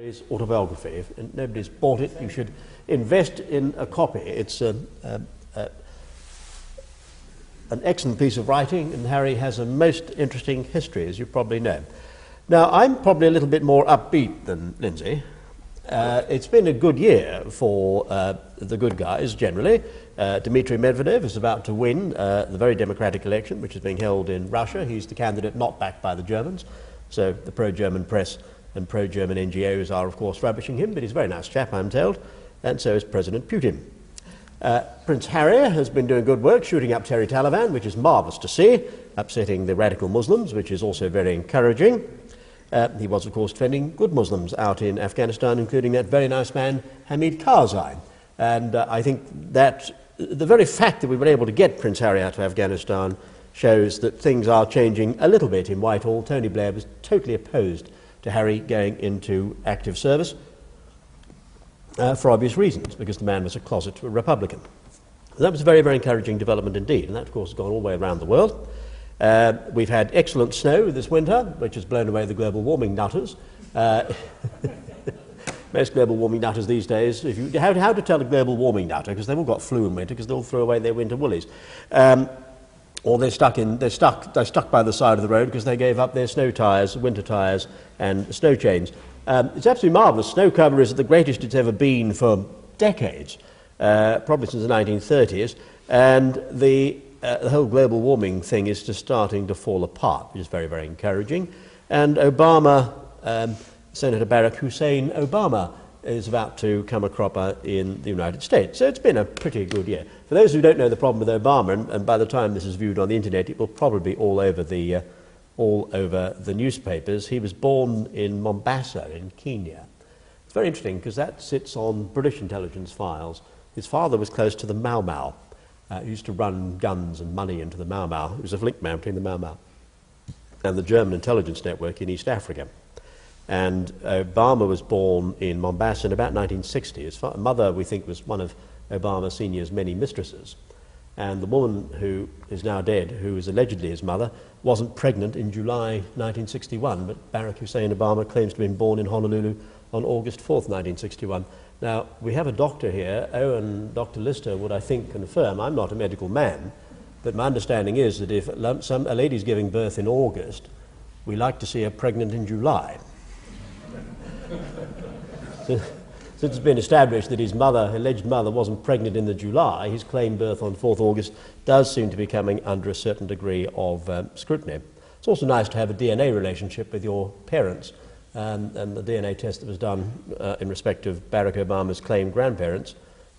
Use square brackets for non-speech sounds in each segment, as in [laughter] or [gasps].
His autobiography. If nobody's bought it, you should invest in a copy. It's a, a, a, an excellent piece of writing, and Harry has a most interesting history, as you probably know. Now, I'm probably a little bit more upbeat than Lindsay. Uh, it's been a good year for uh, the good guys generally. Uh, Dmitry Medvedev is about to win uh, the very democratic election, which is being held in Russia. He's the candidate not backed by the Germans, so the pro German press and pro-German NGOs are, of course, rubbishing him, but he's a very nice chap, I'm told, and so is President Putin. Uh, Prince Harry has been doing good work shooting up Terry Taliban, which is marvellous to see, upsetting the radical Muslims, which is also very encouraging. Uh, he was, of course, defending good Muslims out in Afghanistan, including that very nice man, Hamid Karzai. And uh, I think that the very fact that we were able to get Prince Harry out of Afghanistan shows that things are changing a little bit in Whitehall. Tony Blair was totally opposed to Harry going into active service uh, for obvious reasons, because the man was a closet Republican. that was a very, very encouraging development indeed, and that, of course, has gone all the way around the world. Uh, we've had excellent snow this winter, which has blown away the global warming nutters. Uh, [laughs] most global warming nutters these days, if you, how, how to tell a global warming nutter, because they've all got flu in winter, because they'll throw away their winter woolies. Um, or they're stuck, in, they're, stuck, they're stuck by the side of the road because they gave up their snow tyres, winter tyres, and snow chains. Um, it's absolutely marvellous. Snow cover is the greatest it's ever been for decades, uh, probably since the 1930s, and the, uh, the whole global warming thing is just starting to fall apart, which is very, very encouraging. And Obama, um, Senator Barack Hussein Obama, is about to come a cropper in the United States. So it's been a pretty good year. For those who don't know the problem with Obama, and, and by the time this is viewed on the internet, it will probably be all over the, uh, all over the newspapers. He was born in Mombasa in Kenya. It's very interesting because that sits on British intelligence files. His father was close to the Mau Mau. Uh, he used to run guns and money into the Mau Mau. He was a link man between the Mau Mau and the German intelligence network in East Africa. And Obama was born in Mombasa in about 1960. His mother, we think, was one of Obama Sr.'s many mistresses. And the woman who is now dead, who is allegedly his mother, wasn't pregnant in July 1961, but Barack Hussein Obama claims to have been born in Honolulu on August 4th, 1961. Now, we have a doctor here, Owen, Dr. Lister would, I think, confirm. I'm not a medical man, but my understanding is that if some, a lady's giving birth in August, we like to see her pregnant in July. [laughs] Since it's been established that his mother, alleged mother, wasn't pregnant in the July, his claimed birth on 4th August does seem to be coming under a certain degree of um, scrutiny. It's also nice to have a DNA relationship with your parents. Um, and the DNA test that was done uh, in respect of Barack Obama's claimed grandparents,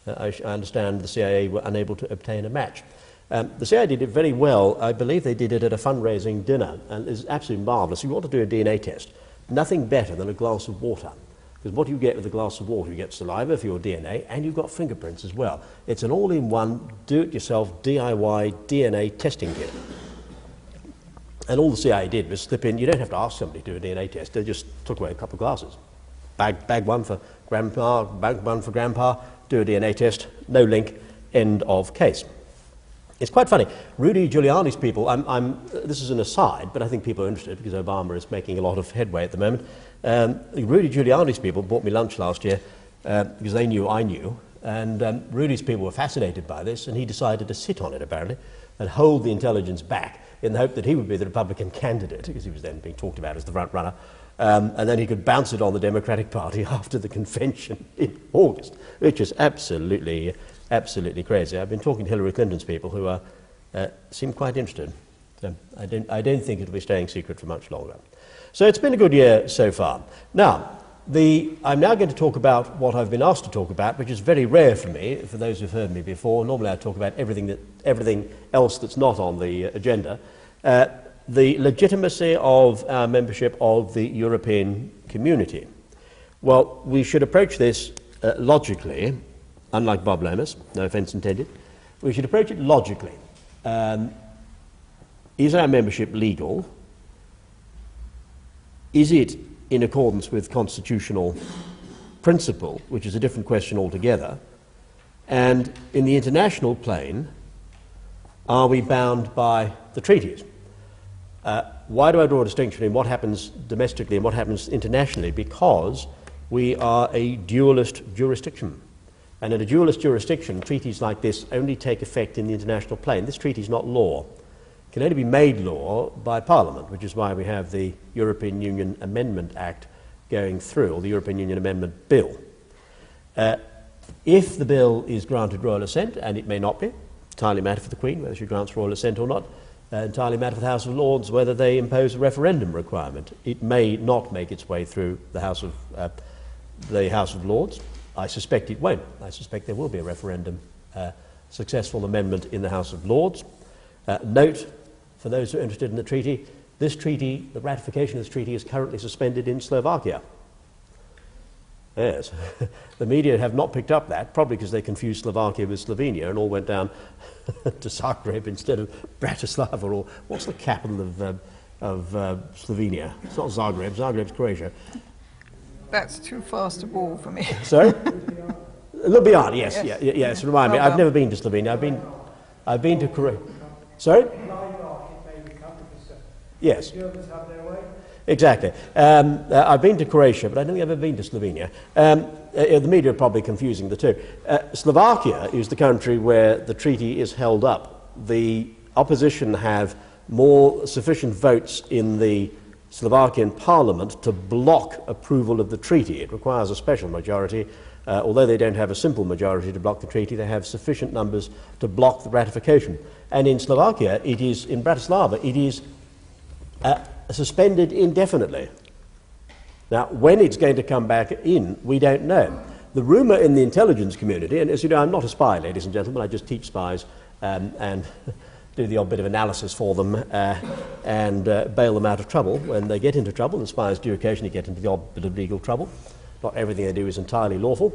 uh, I, I, understand the CIA were unable to obtain a match. Um, the CIA did it very well. I believe they did it at a fundraising dinner, and it's absolutely marvelous. You want to do a DNA test nothing better than a glass of water. Because what you get with a glass of water, you get saliva for your DNA, and you've got fingerprints as well. It's an all-in-one, do-it-yourself, DIY DNA testing kit. And all the CIA did was slip in, you don't have to ask somebody to do a DNA test, they just took away a couple of glasses. Bag, bag one for grandpa, bag one for grandpa, do a DNA test, no link, end of case. It's quite funny. Rudy Giuliani's people, I'm, I'm, this is an aside, but I think people are interested because Obama is making a lot of headway at the moment. Um, Rudy Giuliani's people bought me lunch last year uh, because they knew I knew. And um, Rudy's people were fascinated by this, and he decided to sit on it, apparently, and hold the intelligence back in the hope that he would be the Republican candidate, because he was then being talked about as the front runner. Um, and then he could bounce it on the Democratic Party [laughs] after the convention in August, which is absolutely absolutely crazy. I've been talking to Hillary Clinton's people who are, uh, seem quite interested. So I don't, I don't think it'll be staying secret for much longer. So it's been a good year so far. Now, the, I'm now going to talk about what I've been asked to talk about, which is very rare for me, for those who've heard me before. Normally I talk about everything, that, everything else that's not on the agenda. Uh, the legitimacy of our membership of the European community. Well, we should approach this uh, logically unlike Bob Lomas, no offence intended. We should approach it logically. Um, is our membership legal? Is it in accordance with constitutional principle, which is a different question altogether? And in the international plane, are we bound by the treaties? Uh, why do I draw a distinction in what happens domestically and what happens internationally? Because we are a dualist jurisdiction. And in a dualist jurisdiction, treaties like this only take effect in the international plane. This treaty is not law. It can only be made law by Parliament, which is why we have the European Union Amendment Act going through, or the European Union Amendment Bill. Uh, if the bill is granted royal assent, and it may not be, entirely matter for the Queen whether she grants royal assent or not, uh, entirely matter for the House of Lords whether they impose a referendum requirement. It may not make its way through the House of, uh, the House of Lords. I suspect it won't. I suspect there will be a referendum uh, successful amendment in the House of Lords. Uh, note, for those who are interested in the treaty, this treaty, the ratification of this treaty, is currently suspended in Slovakia. Yes, [laughs] the media have not picked up that, probably because they confused Slovakia with Slovenia and all went down [laughs] to Zagreb instead of Bratislava or what's the capital of, uh, of uh, Slovenia? It's not Zagreb, Zagreb's Croatia. That's too fast a ball for me. [laughs] Sorry? Ljubljana, yes, yes, yeah, yes. Remind me, I've never been to Slovenia. I've been, I've been to Croatia. Sorry? Yes. Exactly. Um, uh, I've been to Croatia, but I don't think I've ever been to Slovenia. Um, uh, the media are probably confusing the two. Uh, Slovakia is the country where the treaty is held up. The opposition have more sufficient votes in the Slovakian parliament to block approval of the treaty. It requires a special majority. Uh, although they don't have a simple majority to block the treaty, they have sufficient numbers to block the ratification. And in Slovakia, it is, in Bratislava, it is uh, suspended indefinitely. Now, when it's going to come back in, we don't know. The rumour in the intelligence community, and as you know, I'm not a spy, ladies and gentlemen, I just teach spies um, and [laughs] do the odd bit of analysis for them uh, and uh, bail them out of trouble when they get into trouble, and spies do occasionally get into the odd bit of legal trouble. Not everything they do is entirely lawful.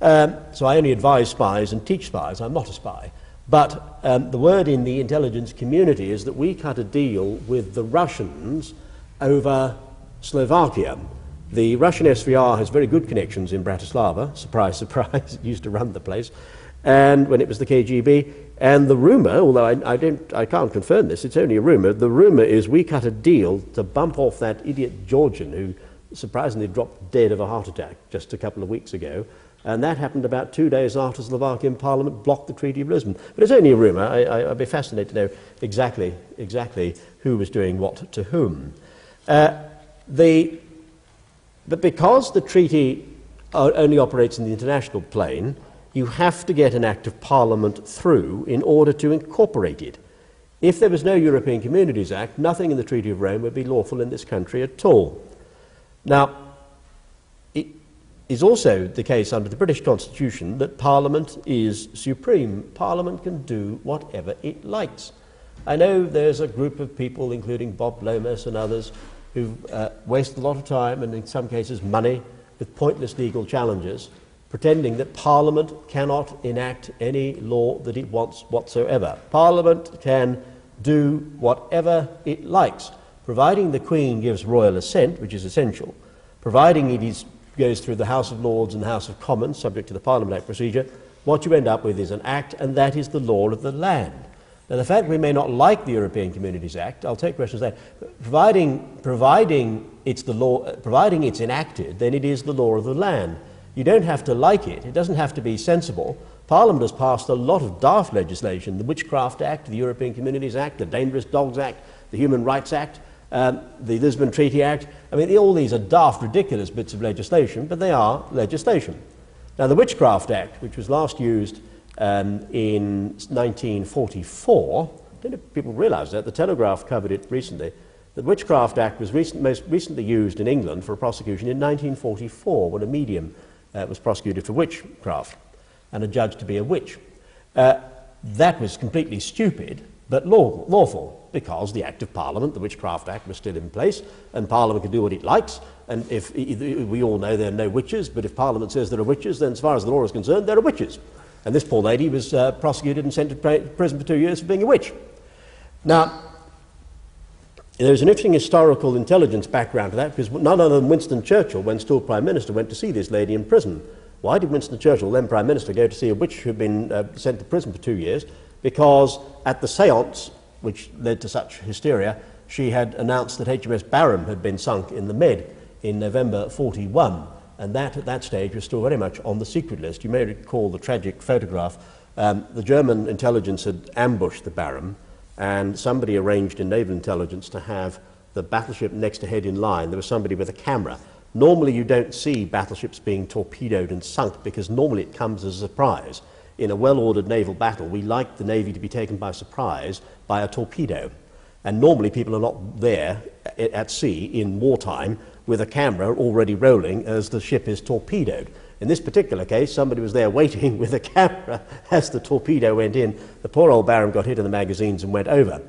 Um, so I only advise spies and teach spies. I'm not a spy. But um, the word in the intelligence community is that we cut a deal with the Russians over Slovakia. The Russian SVR has very good connections in Bratislava. Surprise, [laughs] surprise, it used to run the place. And when it was the KGB, and the rumour, although I, I, don't, I can't confirm this, it's only a rumour, the rumour is we cut a deal to bump off that idiot Georgian who surprisingly dropped dead of a heart attack just a couple of weeks ago. And that happened about two days after Slovakian Parliament blocked the Treaty of Lisbon. But it's only a rumour. I, would be fascinated to know exactly, exactly who was doing what to whom. Uh, the, but because the treaty only operates in the international plane, you have to get an Act of Parliament through in order to incorporate it. If there was no European Communities Act, nothing in the Treaty of Rome would be lawful in this country at all. Now, it is also the case under the British Constitution that Parliament is supreme. Parliament can do whatever it likes. I know there's a group of people, including Bob Lomas and others, who uh, waste a lot of time and, in some cases, money with pointless legal challenges, pretending that Parliament cannot enact any law that it wants whatsoever. Parliament can do whatever it likes providing the Queen gives royal assent, which is essential, providing it is, goes through the House of Lords and the House of Commons, subject to the Parliament Act procedure, what you end up with is an act, and that is the law of the land. Now, the fact we may not like the European Communities Act, I'll take questions there, providing, providing, it's the law, providing it's enacted, then it is the law of the land. You don't have to like it, it doesn't have to be sensible. Parliament has passed a lot of daft legislation the Witchcraft Act, the European Communities Act, the Dangerous Dogs Act, the Human Rights Act um, the Lisbon Treaty Act. I mean, all these are daft, ridiculous bits of legislation, but they are legislation. Now, the Witchcraft Act, which was last used um, in 1944, I don't know if people realise that, the Telegraph covered it recently. The Witchcraft Act was recent, most recently used in England for a prosecution in 1944 when a medium uh, was prosecuted for witchcraft and adjudged to be a witch. Uh, that was completely stupid, but law, lawful because the Act of Parliament, the Witchcraft Act, was still in place, and Parliament can do what it likes. And if we all know there are no witches, but if Parliament says there are witches, then as far as the law is concerned, there are witches. And this poor lady was uh, prosecuted and sent to prison for two years for being a witch. Now, there's an interesting historical intelligence background to that because none other than Winston Churchill, when still Prime Minister, went to see this lady in prison. Why did Winston Churchill, then Prime Minister, go to see a witch who'd been uh, sent to prison for two years? Because at the seance which led to such hysteria, she had announced that HMS Barham had been sunk in the Med in November 41. and that at that stage was still very much on the secret list. You may recall the tragic photograph. Um, the German intelligence had ambushed the Barham, and somebody arranged in naval intelligence to have the battleship next to head in line. There was somebody with a camera. Normally, you don't see battleships being torpedoed and sunk because normally it comes as a surprise. In a well ordered naval battle, we like the Navy to be taken by surprise by a torpedo. And normally, people are not there at sea in wartime with a camera already rolling as the ship is torpedoed. In this particular case, somebody was there waiting [laughs] with a camera as the torpedo went in. The poor old Barham got hit in the magazines and went over.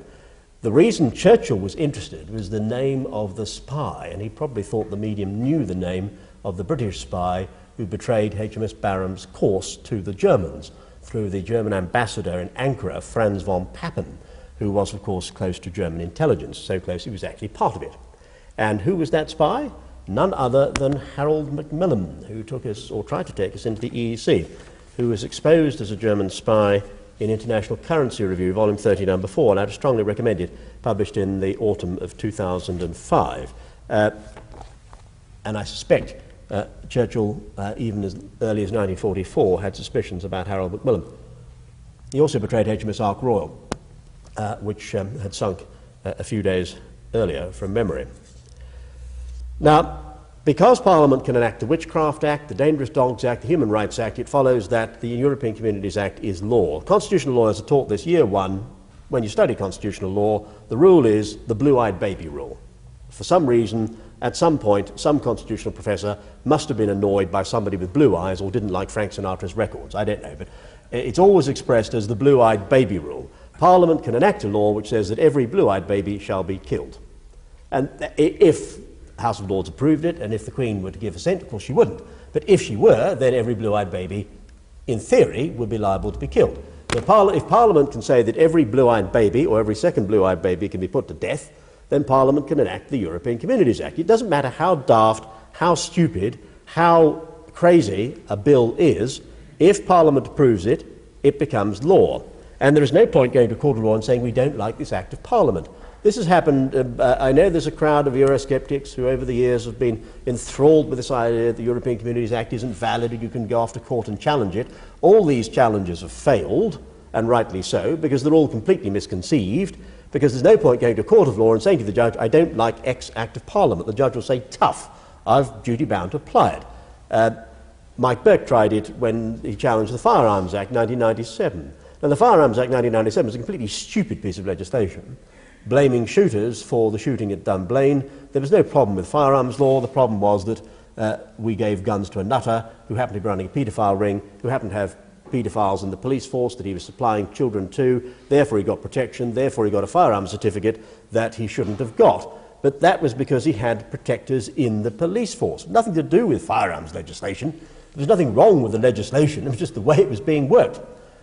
The reason Churchill was interested was the name of the spy, and he probably thought the medium knew the name of the British spy who betrayed HMS Barham's course to the Germans through the German ambassador in Ankara, Franz von Papen, who was, of course, close to German intelligence, so close he was actually part of it. And who was that spy? None other than Harold Macmillan, who took us, or tried to take us into the EEC, who was exposed as a German spy in International Currency Review, volume 30, number 4, and I'd strongly recommend it, published in the autumn of 2005. Uh, and I suspect uh, Churchill, uh, even as early as 1944, had suspicions about Harold Macmillan. He also betrayed HMS Ark Royal, uh, which um, had sunk uh, a few days earlier from memory. Now, because Parliament can enact the Witchcraft Act, the Dangerous Dogs Act, the Human Rights Act, it follows that the European Communities Act is law. Constitutional lawyers are taught this year one. When you study constitutional law, the rule is the blue eyed baby rule. For some reason, at some point, some constitutional professor must have been annoyed by somebody with blue eyes or didn't like Frank Sinatra's records. I don't know, but it's always expressed as the blue eyed baby rule. Parliament can enact a law which says that every blue eyed baby shall be killed. And if House of Lords approved it, and if the Queen were to give assent, of course she wouldn't. But if she were, then every blue eyed baby, in theory, would be liable to be killed. So if Parliament can say that every blue eyed baby or every second blue eyed baby can be put to death, then Parliament can enact the European Communities Act. It doesn't matter how daft, how stupid, how crazy a bill is, if Parliament approves it, it becomes law. And there is no point going to court of law and saying we don't like this Act of Parliament. This has happened. Uh, I know there's a crowd of Eurosceptics who, over the years, have been enthralled with this idea that the European Communities Act isn't valid and you can go off to court and challenge it. All these challenges have failed, and rightly so, because they're all completely misconceived. Because there's no point going to a court of law and saying to the judge, I don't like X Act of Parliament. The judge will say, tough, I've duty bound to apply it. Uh, Mike Burke tried it when he challenged the Firearms Act 1997. Now, the Firearms Act 1997 was a completely stupid piece of legislation blaming shooters for the shooting at Dunblane. There was no problem with firearms law. The problem was that uh, we gave guns to a nutter who happened to be running a paedophile ring, who happened to have paedophiles in the police force that he was supplying children to. Therefore, he got protection. Therefore, he got a firearms certificate that he shouldn't have got. But that was because he had protectors in the police force. Nothing to do with firearms legislation. There was nothing wrong with the legislation. It was just the way it was being worked.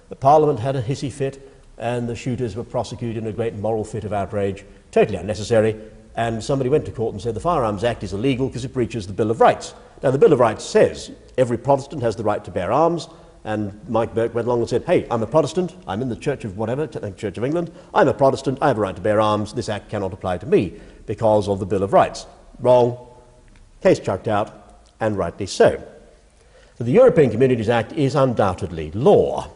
The Parliament had a hissy fit and the shooters were prosecuted in a great moral fit of outrage, totally unnecessary. And somebody went to court and said the Firearms Act is illegal because it breaches the Bill of Rights. Now, the Bill of Rights says every Protestant has the right to bear arms, and Mike Burke went along and said, Hey, I'm a Protestant, I'm in the Church of whatever, uh, Church of England, I'm a Protestant, I have a right to bear arms, this act cannot apply to me because of the Bill of Rights. Wrong. Case chucked out, and rightly so. So the European Communities Act is undoubtedly law.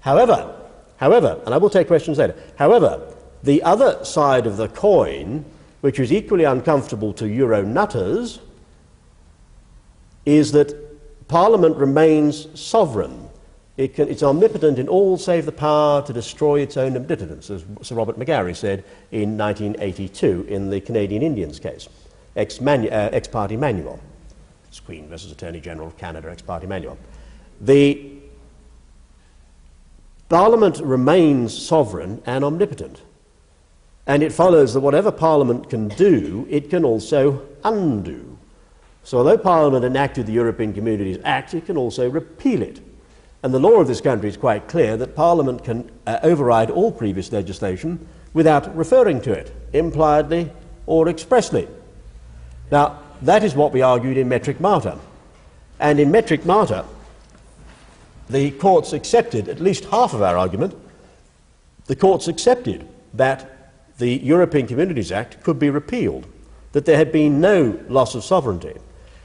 However, However, and I will take questions later, however, the other side of the coin, which is equally uncomfortable to Euro nutters, is that Parliament remains sovereign. It can, it's omnipotent in all save the power to destroy its own omnipotence, as Sir Robert Megarry said in 1982 in the Canadian Indians case, ex, manu- uh, ex parte Manuel. It's Queen versus Attorney General of Canada, ex parte Manuel. The Parliament remains sovereign and omnipotent. And it follows that whatever Parliament can do, it can also undo. So, although Parliament enacted the European Communities Act, it can also repeal it. And the law of this country is quite clear that Parliament can uh, override all previous legislation without referring to it, impliedly or expressly. Now, that is what we argued in Metric Martyr. And in Metric Martyr, the courts accepted at least half of our argument. The courts accepted that the European Communities Act could be repealed, that there had been no loss of sovereignty.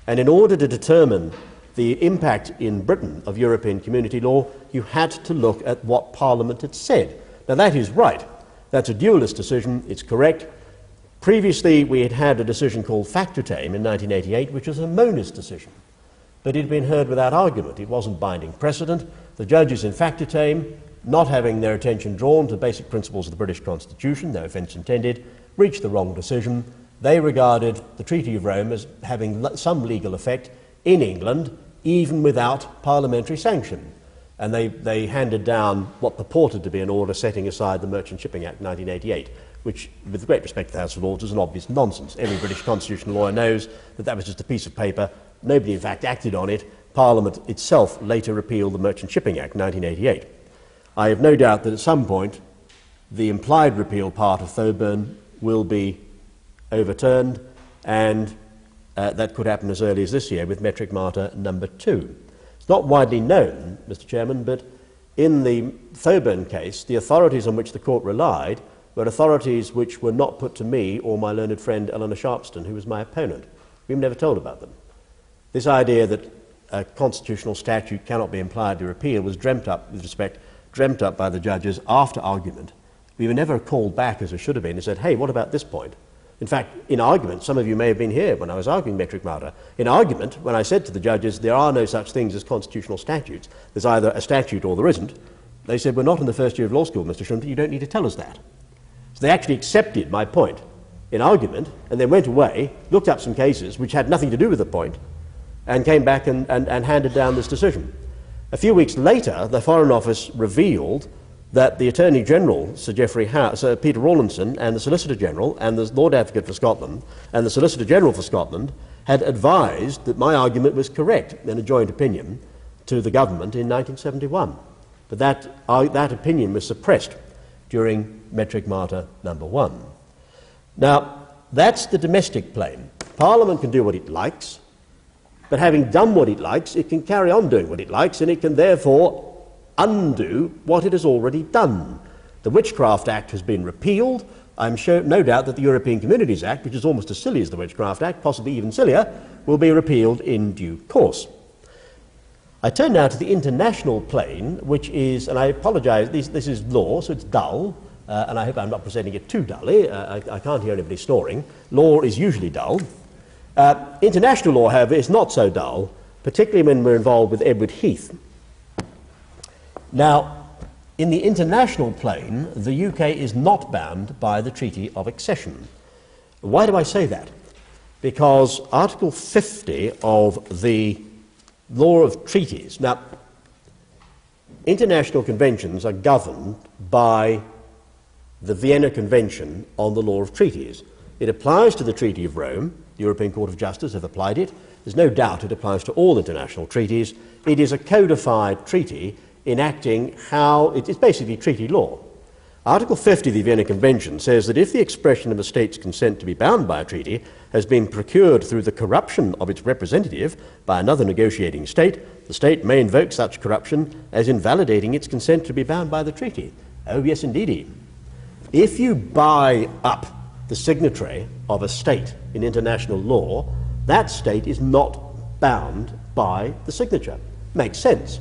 And in order to determine the impact in Britain of European community law, you had to look at what Parliament had said. Now, that is right. That's a dualist decision, it's correct. Previously, we had had a decision called Factortame in 1988, which was a monist decision. But it had been heard without argument. It wasn't binding precedent. The judges in fact, Factortame, not having their attention drawn to basic principles of the British Constitution, no offence intended, reached the wrong decision. They regarded the Treaty of Rome as having some legal effect in England, even without parliamentary sanction. And they, they handed down what purported to be an order setting aside the Merchant Shipping Act 1988, which, with great respect to the House of Lords, is an obvious nonsense. Every British constitutional lawyer knows that that was just a piece of paper. Nobody, in fact, acted on it. Parliament itself later repealed the Merchant Shipping Act 1988. I have no doubt that at some point the implied repeal part of Thoburn will be overturned, and uh, that could happen as early as this year with Metric Martyr number two. It's not widely known, Mr. Chairman, but in the Thoburn case, the authorities on which the court relied were authorities which were not put to me or my learned friend Eleanor Sharpston, who was my opponent. We were never told about them. This idea that a constitutional statute cannot be implied to repeal was dreamt up, with respect, dreamt up by the judges after argument. We were never called back as we should have been and said, hey, what about this point? In fact, in argument, some of you may have been here when I was arguing metric martyr. In argument, when I said to the judges, there are no such things as constitutional statutes, there's either a statute or there isn't, they said, we're not in the first year of law school, Mr. Shrimpton, you don't need to tell us that. So they actually accepted my point in argument and then went away, looked up some cases which had nothing to do with the point, and came back and, and, and handed down this decision. A few weeks later, the Foreign Office revealed that the Attorney General, Sir Geoffrey Howe, Sir Peter Rawlinson, and the Solicitor General, and the Lord Advocate for Scotland, and the Solicitor General for Scotland had advised that my argument was correct in a joint opinion to the government in 1971. But that, uh, that opinion was suppressed during Metric Martyr number one. Now, that's the domestic plane. Parliament can do what it likes, but having done what it likes, it can carry on doing what it likes, and it can therefore undo what it has already done. The Witchcraft Act has been repealed. I'm sure, no doubt that the European Communities Act, which is almost as silly as the Witchcraft Act, possibly even sillier, will be repealed in due course. I turn now to the international plane, which is, and I apologize, this, this is law, so it's dull, uh, and I hope I'm not presenting it too dully. Uh, I, I, can't hear anybody snoring. Law is usually dull. Uh, international law, however, is not so dull, particularly when we're involved with Edward Heath. Now, in the international plane, the UK is not bound by the Treaty of Accession. Why do I say that? Because Article 50 of the Law of Treaties. Now, international conventions are governed by the Vienna Convention on the Law of Treaties. It applies to the Treaty of Rome. The European Court of Justice have applied it. There's no doubt it applies to all international treaties. It is a codified treaty enacting how it is basically treaty law. Article 50 of the Vienna Convention says that if the expression of a state's consent to be bound by a treaty has been procured through the corruption of its representative by another negotiating state, the state may invoke such corruption as invalidating its consent to be bound by the treaty. Oh, yes, indeedy. If you buy up the signatory of a state in international law, that state is not bound by the signature. Makes sense.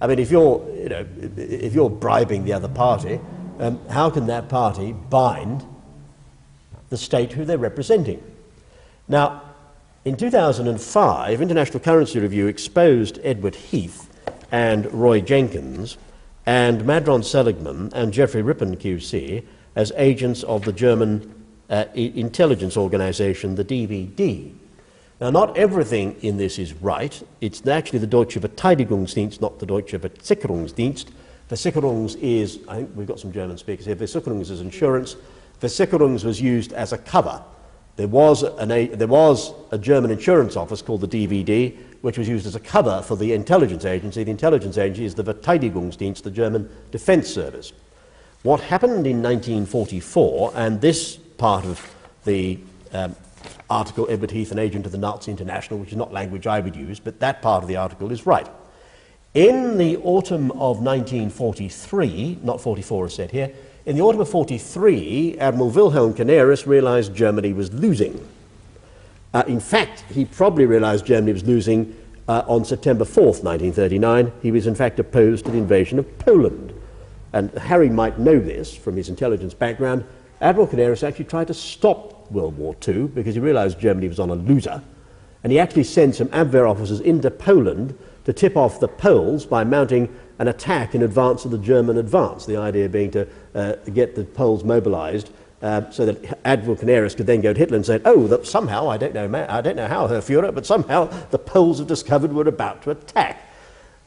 I mean, if you're, you know, if you're bribing the other party, um, how can that party bind the state who they're representing? Now, in 2005, International Currency Review exposed Edward Heath and Roy Jenkins and Madron Seligman and Geoffrey Rippon QC as agents of the German uh, intelligence organization, the DVD. Now, not everything in this is right. It's actually the Deutsche Verteidigungsdienst, not the Deutsche Versicherungsdienst. Versicherungs is, I think we've got some German speakers here, Versicherungs is insurance. Versicherungs was used as a cover. There was, an, a, there was a German insurance office called the DVD, which was used as a cover for the intelligence agency. The intelligence agency is the Verteidigungsdienst, the German defense service. What happened in 1944, and this part of the um, article, Edward Heath, an agent of the Nazi International, which is not language I would use, but that part of the article is right. In the autumn of 1943, not 44 as said here, in the autumn of 43, Admiral Wilhelm Canaris realized Germany was losing. Uh, in fact, he probably realized Germany was losing uh, on September 4th, 1939. He was, in fact, opposed to the invasion of Poland. And Harry might know this from his intelligence background. Admiral Canaris actually tried to stop World War II because he realized Germany was on a loser. And he actually sent some Abwehr officers into Poland to tip off the Poles by mounting an attack in advance of the German advance, the idea being to uh, get the Poles mobilized uh, so that Admiral Canaris could then go to Hitler and say, oh, that somehow, I don't, know, I don't know how, Herr Fuhrer, but somehow the Poles have discovered we're about to attack.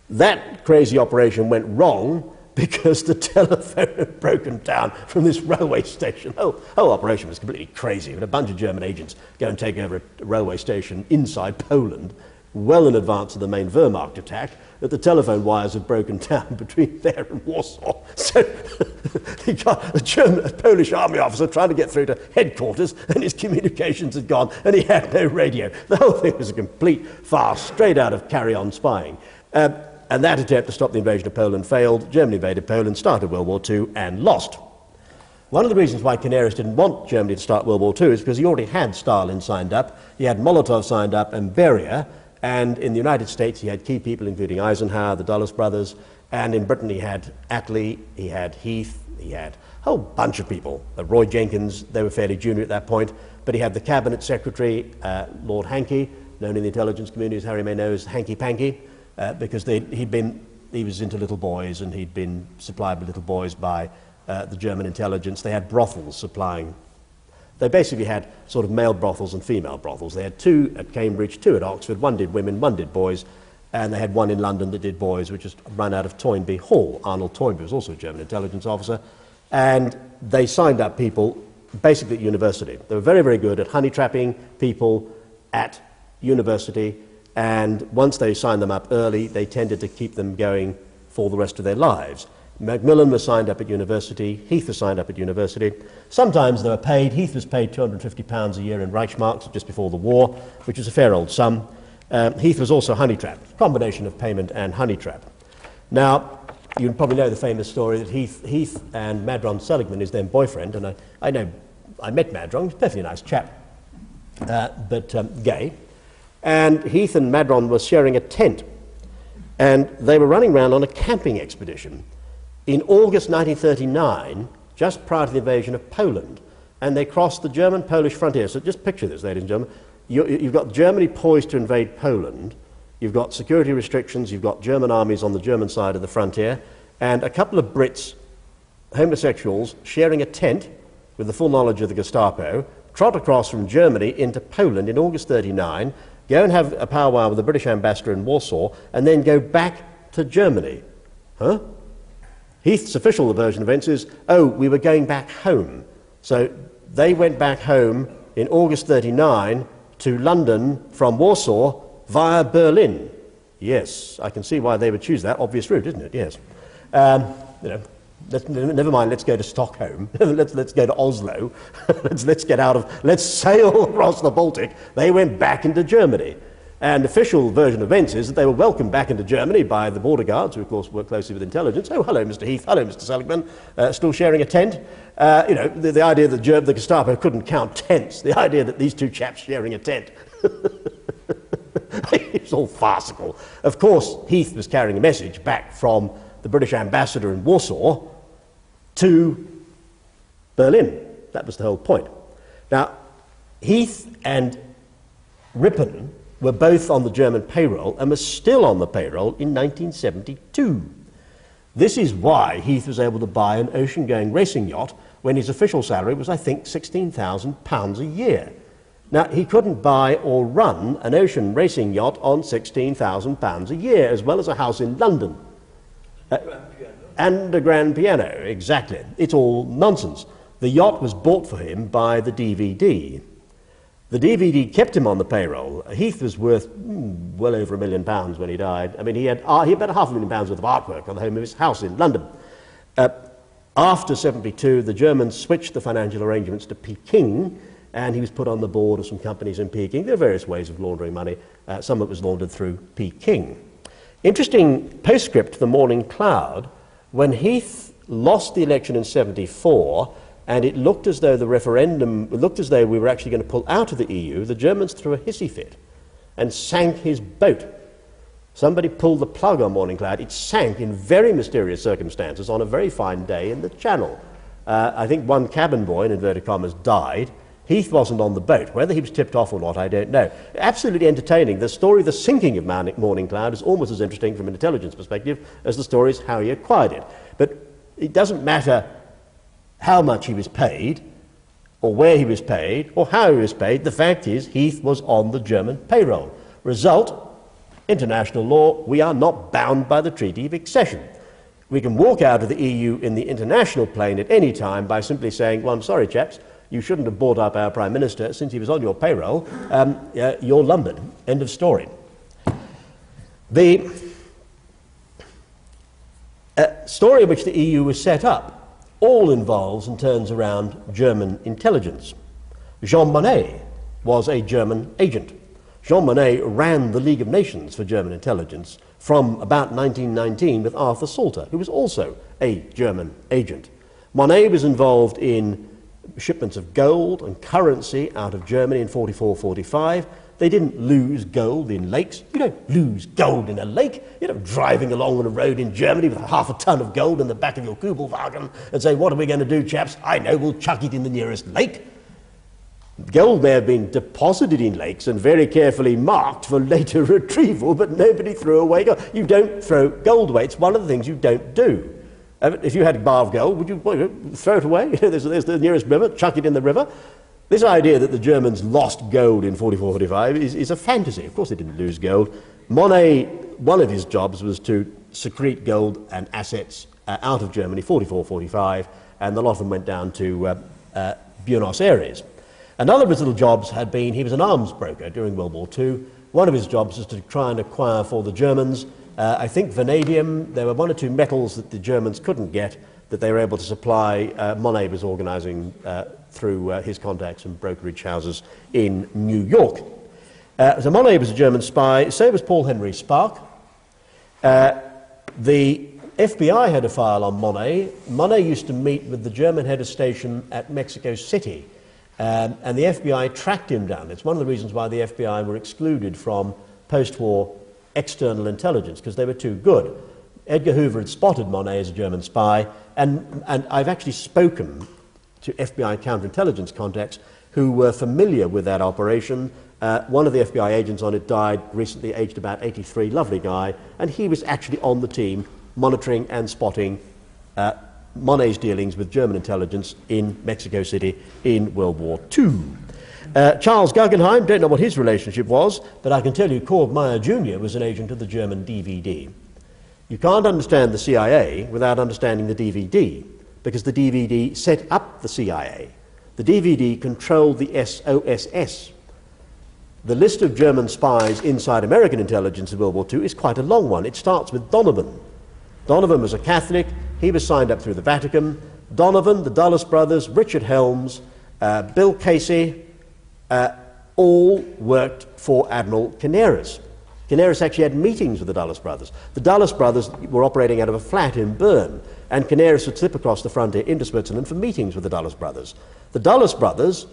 That crazy operation went wrong [laughs] because the telephone had [laughs] broken down from this railway station. The whole, whole operation was completely crazy. When a bunch of German agents go and take over a railway station inside Poland, well in advance of the main Wehrmacht attack, that the telephone wires had broken [laughs] down between there and Warsaw. So the German, the Polish army officer trying to get through to headquarters and his communications had gone and he had no radio. The whole thing was a complete farce, straight out of carry on spying. Um, and that attempt to stop the invasion of Poland failed. Germany invaded Poland, started World War II, and lost. One of the reasons why Canaris didn't want Germany to start World War II is because he already had Stalin signed up, he had Molotov signed up, and Beria, and in the United States, he had key people, including Eisenhower, the Dulles brothers, and in Britain, he had Attlee, he had Heath, he had a whole bunch of people. Uh, Roy Jenkins, they were fairly junior at that point, but he had the cabinet secretary, uh, Lord Hankey, known in the intelligence community as Harry may know as Hanky Panky, uh, because he'd been, he was into little boys and he'd been supplied with little boys by uh, the German intelligence. They had brothels supplying they basically had sort of male brothels and female brothels. They had two at Cambridge, two at Oxford. One did women, one did boys. And they had one in London that did boys, which was run out of Toynbee Hall. Arnold Toynbee was also a German intelligence officer. And they signed up people basically at university. They were very, very good at honey trapping people at university. And once they signed them up early, they tended to keep them going for the rest of their lives. Macmillan was signed up at university, Heath was signed up at university. Sometimes they were paid. Heath was paid £250 a year in Reichsmarks just before the war, which was a fair old sum. Um, Heath was also honey trapped, combination of payment and honey trap. Now, you probably know the famous story that Heath, Heath and Madron Seligman, his then boyfriend, and I, I know I met Madron, he's a perfectly nice chap, uh, but um, gay. And Heath and Madron were sharing a tent, and they were running around on a camping expedition in August 1939, just prior to the invasion of Poland, and they crossed the German Polish frontier. So just picture this, ladies and gentlemen. You, you've got Germany poised to invade Poland, you've got security restrictions, you've got German armies on the German side of the frontier, and a couple of Brits, homosexuals, sharing a tent with the full knowledge of the Gestapo, trot across from Germany into Poland in August 39, go and have a powwow with the British ambassador in Warsaw, and then go back to Germany. Huh? Heath's official version of events is, oh, we were going back home. So they went back home in August 39 to London from Warsaw via Berlin. Yes, I can see why they would choose that. Obvious route, isn't it? Yes. Um, you know, never mind, let's go to Stockholm. [laughs] let's, let's go to Oslo. [laughs] let's, let's get out of, let's sail [laughs] across the Baltic. They went back into Germany. And official version of events is that they were welcomed back into Germany by the border guards, who of course work closely with intelligence. Oh, hello, Mr. Heath. Hello, Mr. Seligman. Uh, still sharing a tent. Uh, you know, the, the idea that Ger- the Gestapo couldn't count tents, the idea that these two chaps sharing a tent. it's all farcical. Of course, Heath was carrying a message back from the British ambassador in Warsaw to Berlin. That was the whole point. Now, Heath and Rippon were both on the German payroll and were still on the payroll in 1972. This is why Heath was able to buy an ocean going racing yacht when his official salary was, I think, £16,000 a year. Now, he couldn't buy or run an ocean racing yacht on £16,000 a year, as well as a house in London. Uh, and a grand piano, exactly. It's all nonsense. The yacht was bought for him by the DVD. The DVD kept him on the payroll. Heath was worth mm, well over a million pounds when he died. I mean, he had, uh, he had about half a million pounds worth of artwork on the home of his house in London. Uh, after 72, the Germans switched the financial arrangements to Peking, and he was put on the board of some companies in Peking. There are various ways of laundering money. Uh, some of it was laundered through Peking. Interesting postscript to the Morning Cloud. When Heath lost the election in 74, and it looked as though the referendum looked as though we were actually going to pull out of the EU. The Germans threw a hissy fit and sank his boat. Somebody pulled the plug on Morning Cloud. It sank in very mysterious circumstances on a very fine day in the Channel. Uh, I think one cabin boy, in inverted commas, died. Heath wasn't on the boat. Whether he was tipped off or not, I don't know. Absolutely entertaining. The story of the sinking of Morning Cloud is almost as interesting from an intelligence perspective as the story is how he acquired it. But it doesn't matter how much he was paid, or where he was paid, or how he was paid. The fact is, Heath was on the German payroll. Result international law, we are not bound by the Treaty of Accession. We can walk out of the EU in the international plane at any time by simply saying, Well, I'm sorry, chaps, you shouldn't have bought up our Prime Minister since he was on your payroll. Um, uh, you're lumbered. End of story. The uh, story in which the EU was set up all involves and turns around German intelligence. Jean Monnet was a German agent. Jean Monnet ran the League of Nations for German intelligence from about 1919 with Arthur Salter, who was also a German agent. Monnet was involved in shipments of gold and currency out of Germany in 44 45. They didn't lose gold in lakes. You don't lose gold in a lake. You're driving along on a road in Germany with half a ton of gold in the back of your Kubelwagen and say, What are we going to do, chaps? I know, we'll chuck it in the nearest lake. Gold may have been deposited in lakes and very carefully marked for later [laughs] retrieval, but nobody threw away gold. You don't throw gold away. It's one of the things you don't do. If you had a bar of gold, would you throw it away? [laughs] there's, there's, the nearest river, chuck it in the river. This idea that the Germans lost gold in 44 45 is, is a fantasy. Of course, they didn't lose gold. Monnet, one of his jobs was to secrete gold and assets uh, out of Germany, 44 45, and a lot of them went down to uh, uh, Buenos Aires. Another of his little jobs had been he was an arms broker during World War II. One of his jobs was to try and acquire for the Germans uh, I think vanadium, there were one or two metals that the Germans couldn't get that they were able to supply. Uh, Monnet was organizing uh, through uh, his contacts and brokerage houses in New York. Uh, so Monnet was a German spy, so was Paul-Henri Spaak. Uh, the FBI had a file on Monnet. Monnet used to meet with the German head of station at Mexico City, um, and the FBI tracked him down. It's one of the reasons why the FBI were excluded from post war external intelligence because they were too good. Edgar Hoover had spotted Monnet as a German spy, and, and I've actually spoken to FBI counterintelligence contacts who were familiar with that operation. Uh, one of the FBI agents on it died recently, aged about 83, lovely guy, and he was actually on the team monitoring and spotting uh, Monnet's dealings with German intelligence in Mexico City in World War II. Uh, Charles Guggenheim, don't know what his relationship was, but I can tell you Cord Meyer Jr. was an agent of the German DVD. You can't understand the CIA without understanding the DVD, because the DVD set up the CIA. The DVD controlled the SOSS. The list of German spies inside American intelligence in World War II is quite a long one. It starts with Donovan. Donovan was a Catholic. He was signed up through the Vatican. Donovan, the Dulles brothers, Richard Helms, uh, Bill Casey, uh, all worked for Admiral Canaris. Canaris actually had meetings with the Dulles brothers. The Dulles brothers were operating out of a flat in Bern, and Canaris would slip across the frontier into Switzerland for meetings with the Dulles brothers. The Dulles brothers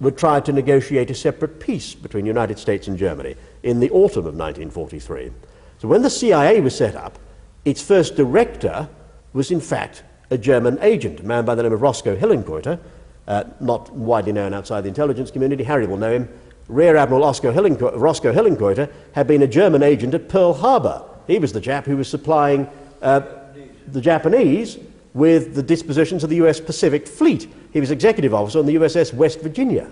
would try to negotiate a separate peace between the United States and Germany in the autumn of 1943. So when the CIA was set up, its first director was in fact a German agent, a man by the name of Roscoe Hillenkoetter, uh, not widely known outside the intelligence community. Harry will know him. Rear Admiral Oscar Hillenko- Roscoe Hillenkoetter had been a German agent at Pearl Harbor. He was the chap who was supplying uh, the Japanese with the dispositions of the US Pacific Fleet. He was executive officer on the USS West Virginia.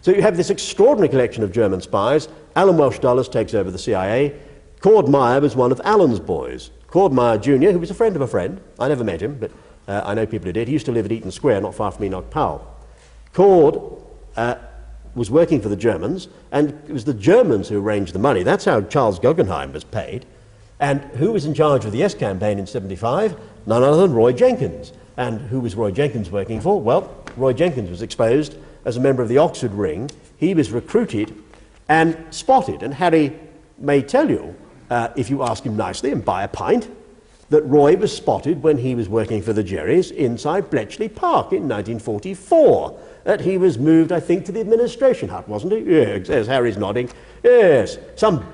So you have this extraordinary collection of German spies. Allen Welsh Dulles takes over the CIA. Cord Meyer was one of Allen's boys. Cord Meyer Jr., who was a friend of a friend, I never met him, but uh, I know people who did. He used to live at Eaton Square, not far from Enoch Powell. Cord uh, was working for the Germans, and it was the Germans who arranged the money. That's how Charles Guggenheim was paid. And who was in charge of the Yes campaign in 75? None other than Roy Jenkins. And who was Roy Jenkins working for? Well, Roy Jenkins was exposed as a member of the Oxford Ring. He was recruited and spotted. And Harry may tell you, uh, if you ask him nicely and buy a pint, that Roy was spotted when he was working for the Jerrys inside Bletchley Park in 1944. That he was moved, I think, to the administration hut, wasn't he? Yes, Harry's nodding. Yes, some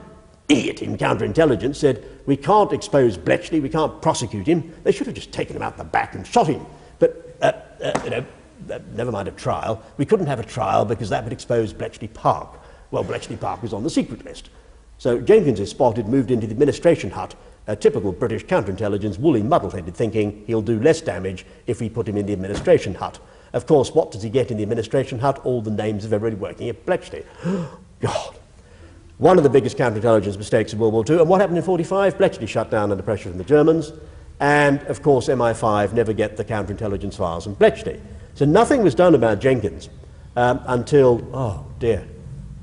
idiot in counterintelligence said, we can't expose Bletchley, we can't prosecute him. They should have just taken him out the back and shot him. But, uh, uh, you know, uh, never mind a trial. We couldn't have a trial because that would expose Bletchley Park. Well, Bletchley Park was on the secret list. So Jenkins is spotted, moved into the administration hut, a typical British counterintelligence, woolly, muddle-headed thinking he'll do less damage if we put him in the administration hut. Of course, what does he get in the administration hut? All the names of everybody working at Bletchley. [gasps] God. One of the biggest counterintelligence mistakes of World War II. And what happened in 45? Bletchley shut down under pressure from the Germans. And, of course, MI5 never get the counterintelligence files from Bletchley. So nothing was done about Jenkins um, until, oh dear,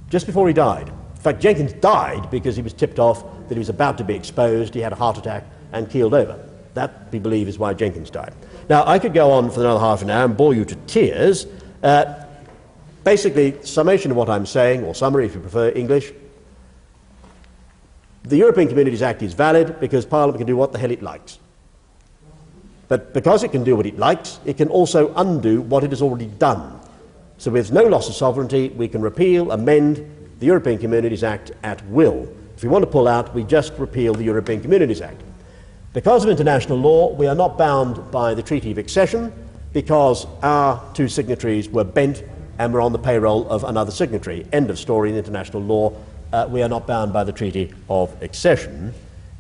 just before he died. In fact, Jenkins died because he was tipped off that he was about to be exposed, he had a heart attack, and keeled over. That, we believe, is why Jenkins died. Now, I could go on for another half an hour and bore you to tears. Uh, basically, summation of what I'm saying, or summary if you prefer English. The European Communities Act is valid because Parliament can do what the hell it likes. But because it can do what it likes, it can also undo what it has already done. So with no loss of sovereignty, we can repeal, amend the European Communities Act at will. If we want to pull out, we just repeal the European Communities Act. Because of international law, we are not bound by the Treaty of Accession because our two signatories were bent and were on the payroll of another signatory. End of story in international law. Uh, we are not bound by the Treaty of Accession.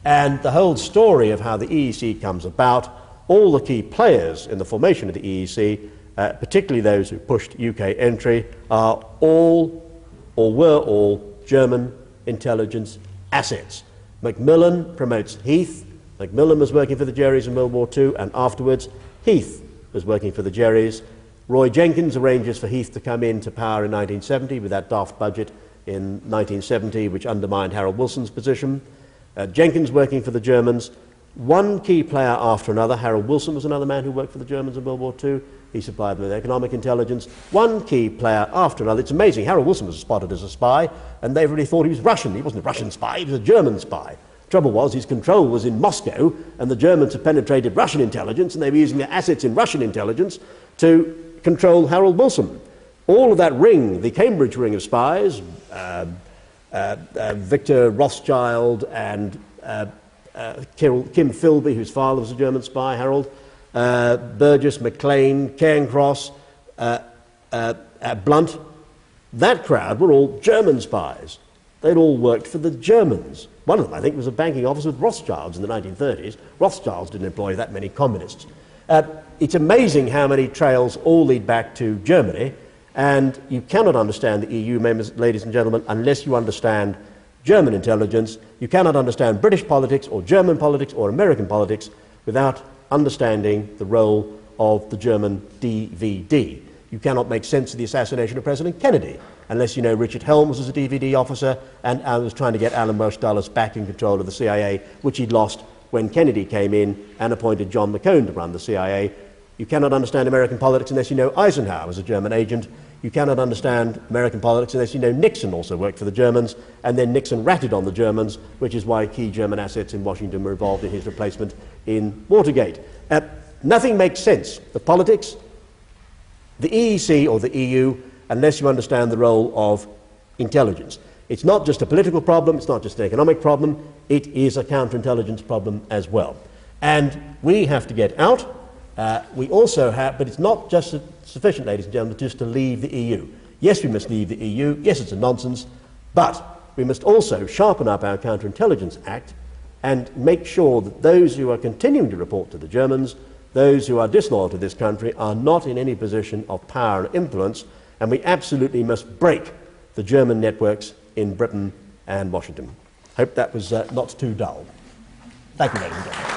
And the whole story of how the EEC comes about, all the key players in the formation of the EEC, uh, particularly those who pushed UK entry, are all or were all German intelligence assets. Macmillan promotes Heath. Macmillan was working for the Jerrys in World War II, and afterwards, Heath was working for the Jerrys. Roy Jenkins arranges for Heath to come into power in 1970 with that daft budget in 1970, which undermined Harold Wilson's position. Uh, Jenkins working for the Germans. One key player after another. Harold Wilson was another man who worked for the Germans in World War II. He supplied them with economic intelligence. One key player after another. It's amazing. Harold Wilson was spotted as a spy, and they really thought he was Russian. He wasn't a Russian spy, he was a German spy. Trouble was, his control was in Moscow, and the Germans had penetrated Russian intelligence, and they were using their assets in Russian intelligence to control Harold Wilson. All of that ring, the Cambridge ring of spies, uh, uh, uh, Victor Rothschild and uh, uh, Kim Philby, whose father was a German spy, Harold, uh, Burgess, Maclean, Cairncross, Blunt, that crowd were all German spies. They'd all worked for the Germans. One of them, I think, was a banking office with Rothschilds in the 1930s. Rothschilds didn't employ that many communists. Uh, it's amazing how many trails all lead back to Germany, and you cannot understand the EU, members, ladies and gentlemen, unless you understand German intelligence. You cannot understand British politics or German politics or American politics without understanding the role of the German DVD. You cannot make sense of the assassination of President Kennedy unless you know Richard Helms was a DVD officer and was trying to get Allen Welsh Dulles back in control of the CIA, which he'd lost when Kennedy came in and appointed John McCone to run the CIA. You cannot understand American politics unless you know Eisenhower was a German agent. You cannot understand American politics unless you know Nixon also worked for the Germans, and then Nixon ratted on the Germans, which is why key German assets in Washington were involved in his replacement in Watergate. Uh, nothing makes sense. The politics, the EEC or the EU, unless you understand the role of intelligence. It's not just a political problem, it's not just an economic problem, it is a counterintelligence problem as well. And we have to get out. Uh, we also have, but it's not just sufficient, ladies and gentlemen, just to leave the EU. Yes, we must leave the EU. Yes, it's a nonsense. But we must also sharpen up our Counterintelligence Act and make sure that those who are continuing to report to the Germans, those who are disloyal to this country, are not in any position of power and influence, and we absolutely must break the German networks in Britain and Washington. Hope that was uh, not too dull. Thank you, ladies and gentlemen.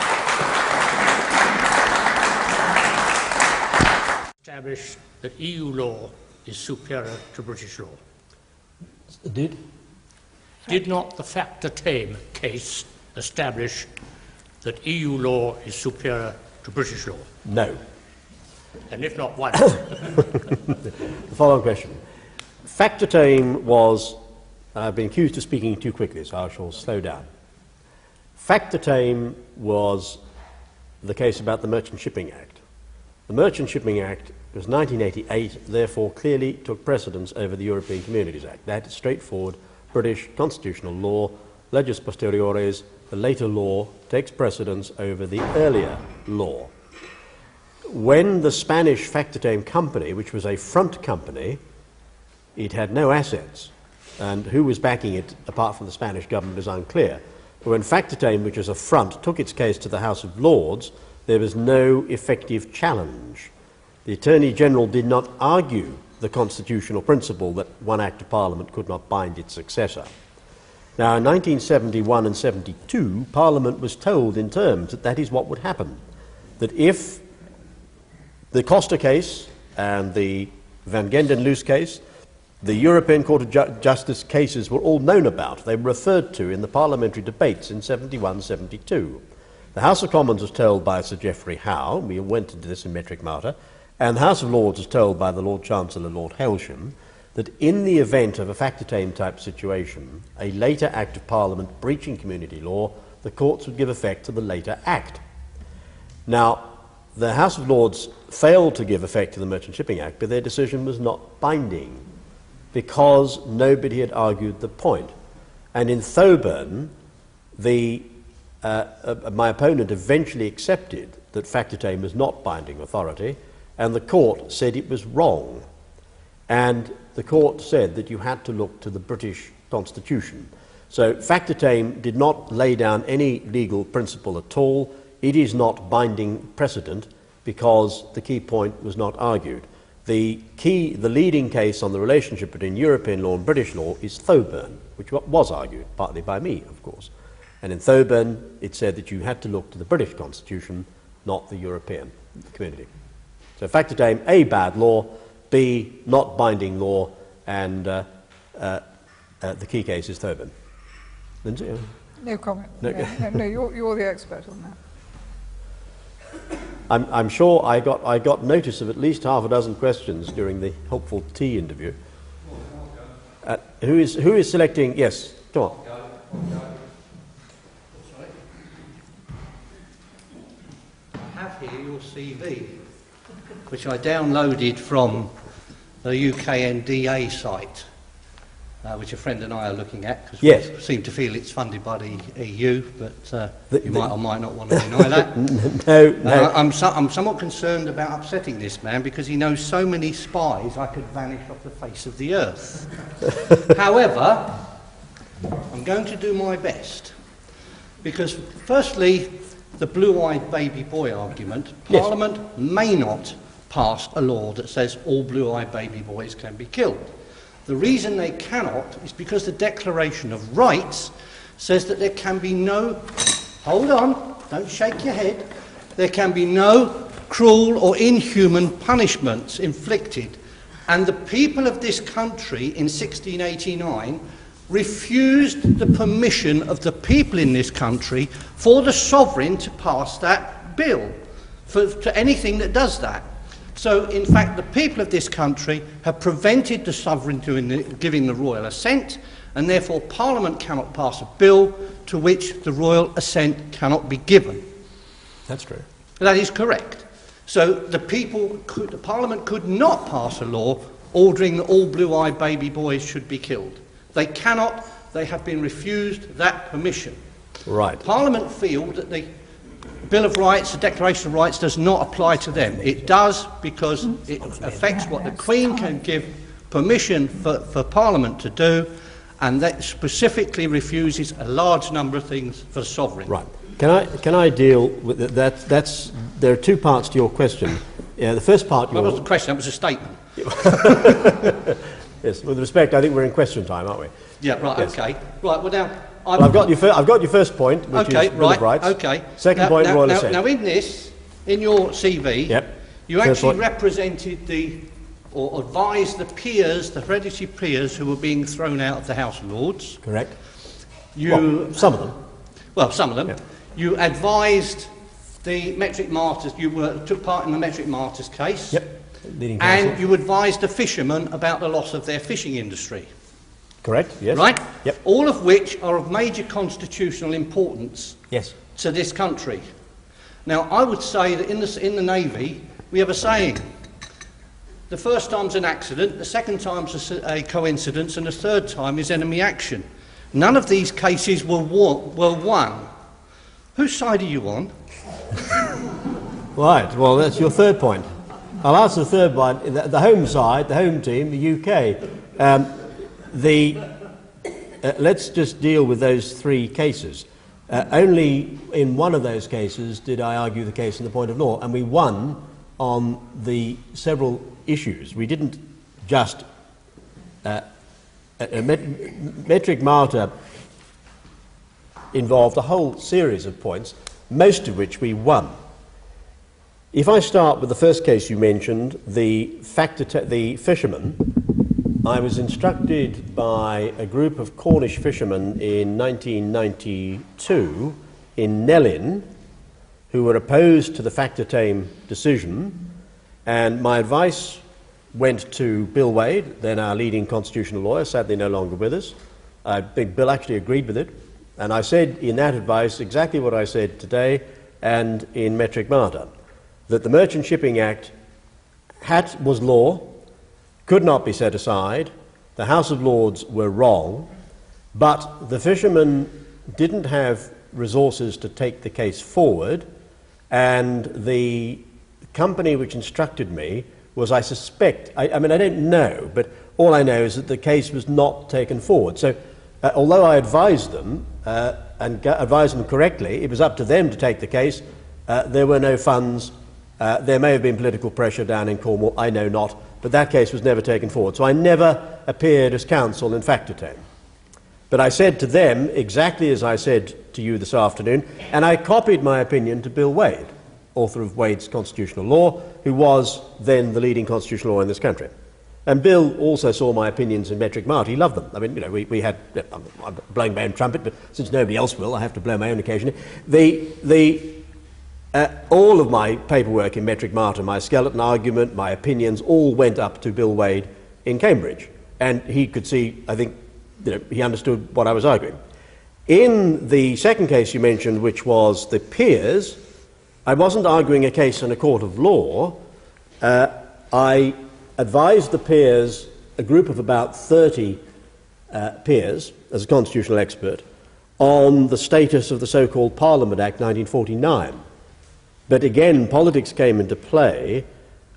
Establish that EU law is superior to British law. Did? Did not the Factortame case establish that EU law is superior to British law? No. And if not, why [coughs] the following question. Factortame was, and I've been accused of speaking too quickly, so I shall slow down. Factortame was the case about the Merchant Shipping Act. The Merchant Shipping Act was 1988, therefore clearly took precedence over the European Communities Act. That is straightforward British constitutional law, legis posteriores, the later law takes precedence over the earlier law. When the Spanish Factortame Company, which was a front company, it had no assets, and who was backing it apart from the Spanish government is unclear. But when Factortame, which was a front, took its case to the House of Lords, there was no effective challenge. The Attorney General did not argue the constitutional principle that one Act of Parliament could not bind its successor. Now, in 1971 and 72, Parliament was told in terms that that is what would happen. That if the Costa case and the Van Gend en Loos case, the European Court of Ju- Justice cases were all known about. They were referred to in the parliamentary debates in 71 72. The House of Commons was told by Sir Geoffrey Howe, we went into this in Metric Martyr, and the House of Lords was told by the Lord Chancellor, Lord Hailsham, that in the event of a factortame type situation, a later Act of Parliament breaching community law, the courts would give effect to the later Act. Now, the House of Lords failed to give effect to the Merchant Shipping Act, but their decision was not binding because nobody had argued the point. And in Thoburn, the, uh, uh, my opponent eventually accepted that factortame was not binding authority, and the court said it was wrong. And the court said that you had to look to the British Constitution. So factortame did not lay down any legal principle at all. It is not binding precedent because the key point was not argued. The key, the leading case on the relationship between European law and British law is Thoburn, which was argued, partly by me, of course. And in Thoburn, it said that you had to look to the British constitution, not the European community. So factortame, A, bad law, B, not binding law, and uh, uh, uh, the key case is Thoburn. Lindsay? No comment. No. No, no, no, you're, you're the expert on that. I'm, I'm sure I got, I got notice of at least half a dozen questions during the helpful tea interview. Uh, who, is, who is selecting? Yes, come on. I have here your CV, which I downloaded from the UKNDA site, uh, which a friend and I are looking at because Yes. we seem to feel it's funded by the EU, but uh, The- you the- might or might not want to deny that. [laughs] No, no. I, I'm, so, I'm somewhat concerned about upsetting this man because he knows so many spies I could vanish off the face of the earth. [laughs] However, I'm going to do my best because, firstly, the blue eyed baby boy argument Yes. Parliament may not pass a law that says all blue eyed baby boys can be killed. The reason they cannot is because the Declaration of Rights says that there can be no Hold on, don't shake your head. There can be no cruel or inhuman punishments inflicted. And the people of this country in 1689 refused the permission of the people in this country for the sovereign to pass that bill, for, anything that does that. So, in fact, the people of this country have prevented the sovereign doing the, giving the royal assent, and therefore Parliament cannot pass a bill to which the royal assent cannot be given. That's true. That is correct. So the people, could, the Parliament could not pass a law ordering that all blue-eyed baby boys should be killed. They cannot. They have been refused that permission. Right. Parliament feel that the Bill of Rights, the Declaration of Rights, does not apply to them. It does because it affects what the Queen can give permission for, for Parliament to do, and that specifically refuses a large number of things for sovereign. Right. Can I, can I deal with th- that? That's, there are two parts to your question. Yeah, the first part, That was your, a question, that was a statement. [laughs] yes, with respect, I think we're in question time, aren't we? Yeah, right, Yes. okay. Right, well now... Well, I've got, your fir- I've got your first point, which okay, is right, Rights. okay. Second now, point, now, royal now, assent. now in this, in your CV, Yep. you Third actually point. represented the, or advised the peers, the hereditary peers who were being thrown out of the House of Lords. Correct. You, Well, some of them. well, some of them. Yeah. You advised the metric martyrs, you were, took part in the metric martyrs case. Yep. And you advised the fishermen about the loss of their fishing industry. Correct, yes. Right? Yep. All of which are of major constitutional importance Yes. to this country. Now, I would say that in the, in the Navy, we have a saying. The first time's an accident, the second time's a, a coincidence, and the third time is enemy action. None of these cases were won. Were won. Whose side are you on? [laughs] Right, well, that's your third point. I'll answer the third one. The, the home side, the home team, the UK. Um, the, uh, let's just deal with those three cases. Uh, only in one of those cases did I argue the case in the point of law, and we won on the several issues. We didn't just. Uh, uh, met- metric Martyr involved a whole series of points, most of which we won. If I start with the first case you mentioned, the, factor te- the fisherman, I was instructed by a group of Cornish fishermen in 1992 in Newlyn who were opposed to the Factortame decision, and my advice went to Bill Wade, then our leading constitutional lawyer, sadly no longer with us. I think Bill actually agreed with it, and I said in that advice exactly what I said today and in Metric Martyr that the Merchant Shipping Act had, was law, could not be set aside, the House of Lords were wrong, but the fishermen didn't have resources to take the case forward, and the company which instructed me was, I suspect, I, I mean, I don't know, but all I know is that the case was not taken forward. So, uh, although I advised them, uh, and advised them correctly, it was up to them to take the case. Uh, there were no funds uh, there may have been political pressure down in Cornwall, I know not, but that case was never taken forward. So I never appeared as counsel in Factortame. But I said to them exactly as I said to you this afternoon, and I copied my opinion to Bill Wade, author of Wade's Constitutional Law, who was then the leading constitutional lawyer in this country. And Bill also saw my opinions in Metric mart. He loved them. I mean, you know, we, we had, I'm blowing my own trumpet, but since nobody else will, I have to blow my own occasionally. The, the, uh, all of my paperwork in Metric Martyr, my skeleton argument, my opinions, all went up to Bill Wade in Cambridge. And he could see, I think, you know, he understood what I was arguing. In the second case you mentioned, which was the peers, I wasn't arguing a case in a court of law. Uh, I advised the peers, a group of about 30 uh, peers, as a constitutional expert, on the status of the so called Parliament Act 1949. But again, politics came into play.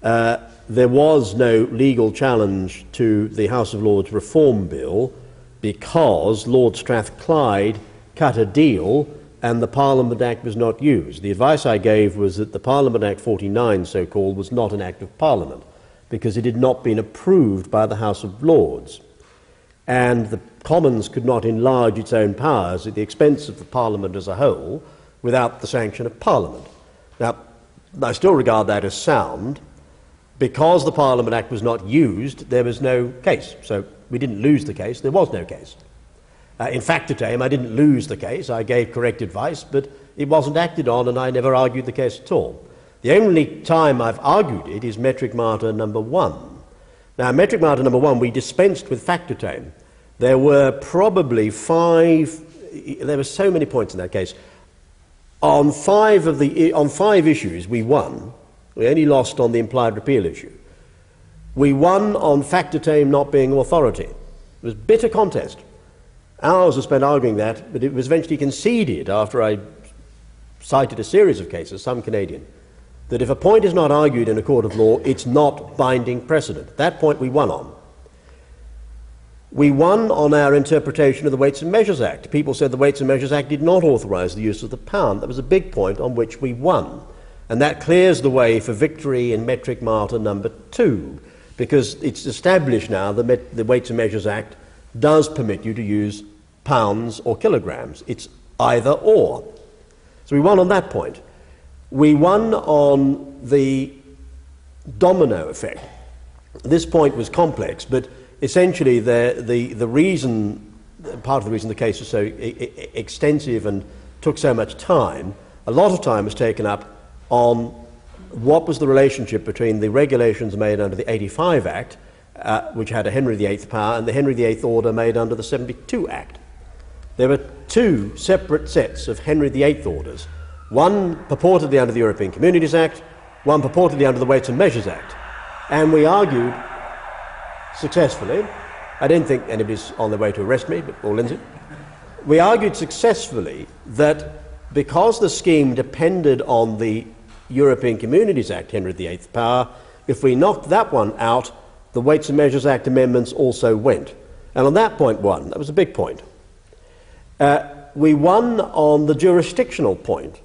Uh, there was no legal challenge to the House of Lords Reform Bill because Lord Strathclyde cut a deal and the Parliament Act was not used. The advice I gave was that the Parliament Act 49, so called, was not an Act of Parliament because it had not been approved by the House of Lords. And the Commons could not enlarge its own powers at the expense of the Parliament as a whole without the sanction of Parliament. Now, I still regard that as sound. Because the Parliament Act was not used, there was no case. So we didn't lose the case, there was no case. Uh, in fact, at AIM, I didn't lose the case. I gave correct advice, but it wasn't acted on, and I never argued the case at all. The only time I've argued it is Metric Martyr number one. Now, Metric Martyr number one, we dispensed with Factortame. There were probably five, there were so many points in that case. On five, of the, on five issues, we won. We only lost on the implied repeal issue. We won on Factortame not being authority. It was a bitter contest. Hours were spent arguing that, but it was eventually conceded after I cited a series of cases, some Canadian, that if a point is not argued in a court of law, it's not binding precedent. That point we won on. We won on our interpretation of the Weights and Measures Act. People said the Weights and Measures Act did not authorise the use of the pound. That was a big point on which we won. And that clears the way for victory in metric martyr number two, because it's established now that Met- the Weights and Measures Act does permit you to use pounds or kilograms. It's either or. So we won on that point. We won on the domino effect. This point was complex, but essentially the, the, the reason, part of the reason the case was so extensive and took so much time, a lot of time was taken up on what was the relationship between the regulations made under the 85 Act, uh, which had a Henry VIII power, and the Henry VIII order made under the 72 Act. There were two separate sets of Henry VIII orders. one purportedly under the European Communities Act, one purportedly under the Weights and Measures Act. And we argued successfully, I don't think anybody's on their way to arrest me, but, or Lindsay, we argued successfully that because the scheme depended on the European Communities Act, Henry VIII power, if we knocked that one out, the Weights and Measures Act amendments also went. And on that point, one, that was a big point. Uh, we won on the jurisdictional point.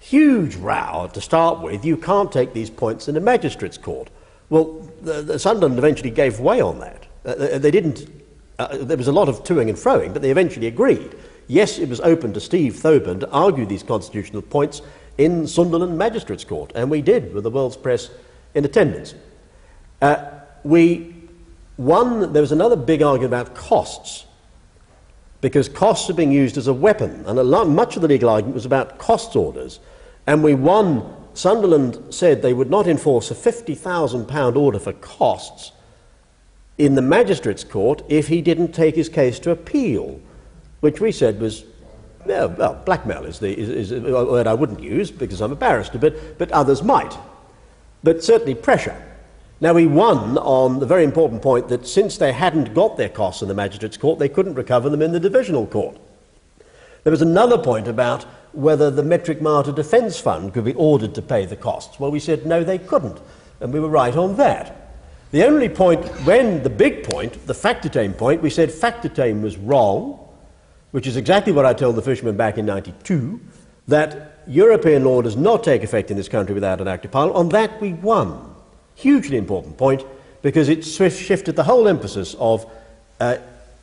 Huge row to start with. You can't take these points in a magistrate's court. Well, the, the Sunderland eventually gave way on that. Uh, they didn't. Uh, there was a lot of toing and froing, but they eventually agreed. Yes, it was open to Steve Thoburn to argue these constitutional points in Sunderland Magistrates Court, and we did, with the world's press in attendance. Uh, we won, there was another big argument about costs, because costs are being used as a weapon, and a lot, much of the legal argument was about costs orders, and we won. Sunderland said they would not enforce a £50,000 order for costs in the magistrate's court if he didn't take his case to appeal, which we said was yeah, well, blackmail is, the, is, is, a word I wouldn't use because I'm a barrister, but, but others might. But certainly pressure. Now, we won on the very important point that since they hadn't got their costs in the magistrate's court, they couldn't recover them in the divisional court. There was another point about whether the Metric Martyr Defence Fund could be ordered to pay the costs. Well, we said no, they couldn't, and we were right on that. The only point, when the big point, the factortame point, we said factortame was wrong, which is exactly what I told the fishermen back in 92, that European law does not take effect in this country without an act of parliament. On that we won. Hugely important point because it shifted the whole emphasis of uh,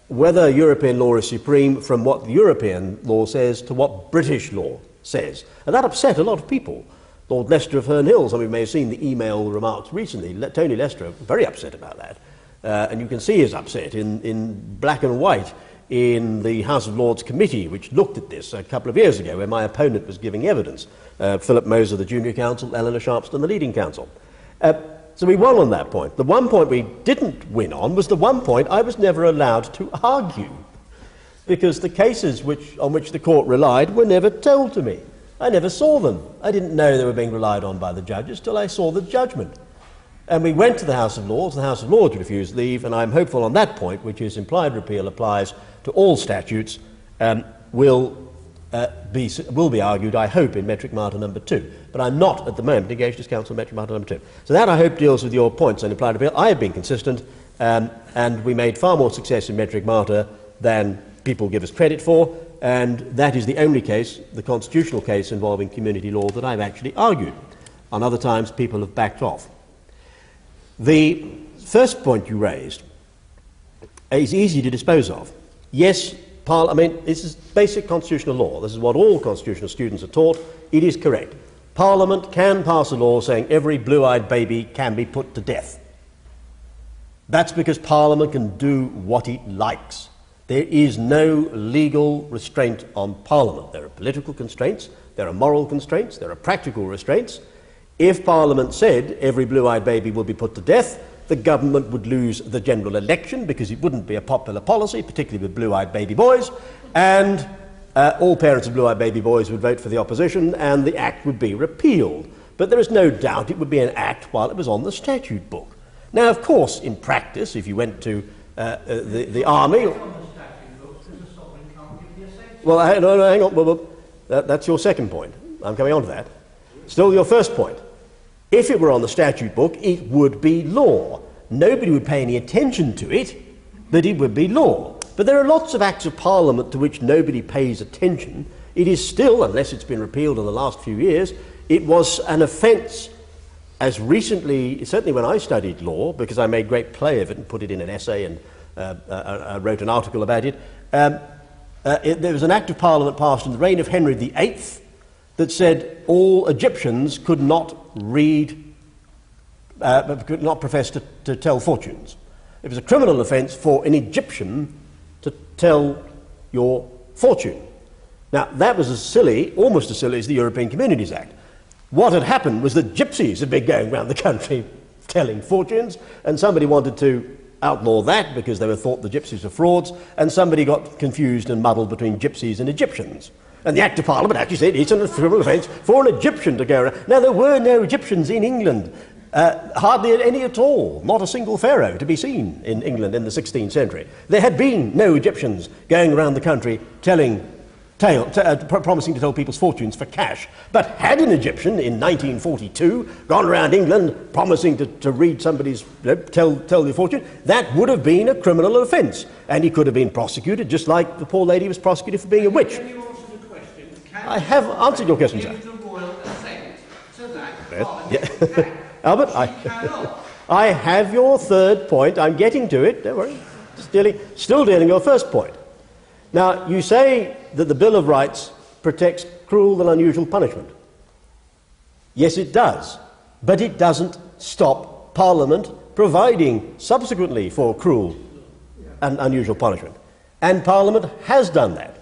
whether European law is supreme from what European law says to what British law says. And that upset a lot of people. Lord Lester of Herne Hill, some of you may have seen the email remarks recently. Tony Lester, very upset about that. Uh, and you can see his upset in, in black and white in the House of Lords committee, which looked at this a couple of years ago, where my opponent was giving evidence. Uh, Philip Moser, the junior counsel, Eleanor Sharpston, the leading counsel. Uh, so we won on that point. The one point we didn't win on was the one point I was never allowed to argue, because the cases which, on which the court relied were never told to me. I never saw them. I didn't know they were being relied on by the judges till I saw the judgment. And we went to the House of Lords. The House of Lords refused leave, and I'm hopeful on that point, which is implied repeal applies to all statutes, um, will, uh, be, will be argued, I hope, in Metric Martyr number two. But I'm not at the moment engaged as counsel in Metric Martyr number two. So that, I hope, deals with your points on implied appeal. I have been consistent, um, and we made far more success in Metric Martyr than people give us credit for, and that is the only case, the constitutional case involving community law, that I've actually argued. On other times, people have backed off. The first point you raised is easy to dispose of. Yes, I mean, this is basic constitutional law. This is what all constitutional students are taught. It is correct. Parliament can pass a law saying every blue eyed baby can be put to death. That's because Parliament can do what it likes. There is no legal restraint on Parliament. There are political constraints, there are moral constraints, there are practical restraints. If Parliament said every blue eyed baby will be put to death, the government would lose the general election because it wouldn't be a popular policy, particularly with blue eyed baby boys, and uh, all parents of blue eyed baby boys would vote for the opposition and the act would be repealed. But there is no doubt it would be an act while it was on the statute book. Now, of course, in practice, if you went to uh, uh, the, the army. Well, no, no, hang on. That, that's your second point. I'm coming on to that. Still, your first point. If it were on the statute book, it would be law. Nobody would pay any attention to it, but it would be law. But there are lots of acts of parliament to which nobody pays attention. It is still, unless it's been repealed in the last few years, it was an offence as recently, certainly when I studied law, because I made great play of it and put it in an essay and uh, uh, uh wrote an article about it, um, uh, it, there was an act of parliament passed in the reign of Henry VIII that said all Egyptians could not read, uh, could not profess to, to tell fortunes. It was a criminal offence for an Egyptian to tell your fortune. Now, that was as silly, almost as silly as the European Communities Act. What had happened was that gypsies had been going around the country [laughs] telling fortunes, and somebody wanted to outlaw that because they were thought the gypsies were frauds, and somebody got confused and muddled between gypsies and Egyptians. And the Act of Parliament actually said it's a criminal offence for an Egyptian to go around. Now, there were no Egyptians in England, uh, hardly any at all, not a single pharaoh to be seen in England in the 16th century. There had been no Egyptians going around the country telling tale, uh, pr- promising to tell people's fortunes for cash. But had an Egyptian in 1942 gone around England promising to, to read somebody's, tell, tell their fortune, that would have been a criminal offence. And he could have been prosecuted just like the poor lady was prosecuted for being a witch. Can you answer the question? Can I have answered your question, sir. give the royal assent to that Yeah. [laughs] Albert, I, I have your third point. I'm getting to it. Don't worry. Dealing, still dealing with your first point. Now, you say that the Bill of Rights protects cruel and unusual punishment. Yes, it does. But it doesn't stop Parliament providing subsequently for cruel and unusual punishment. And Parliament has done that.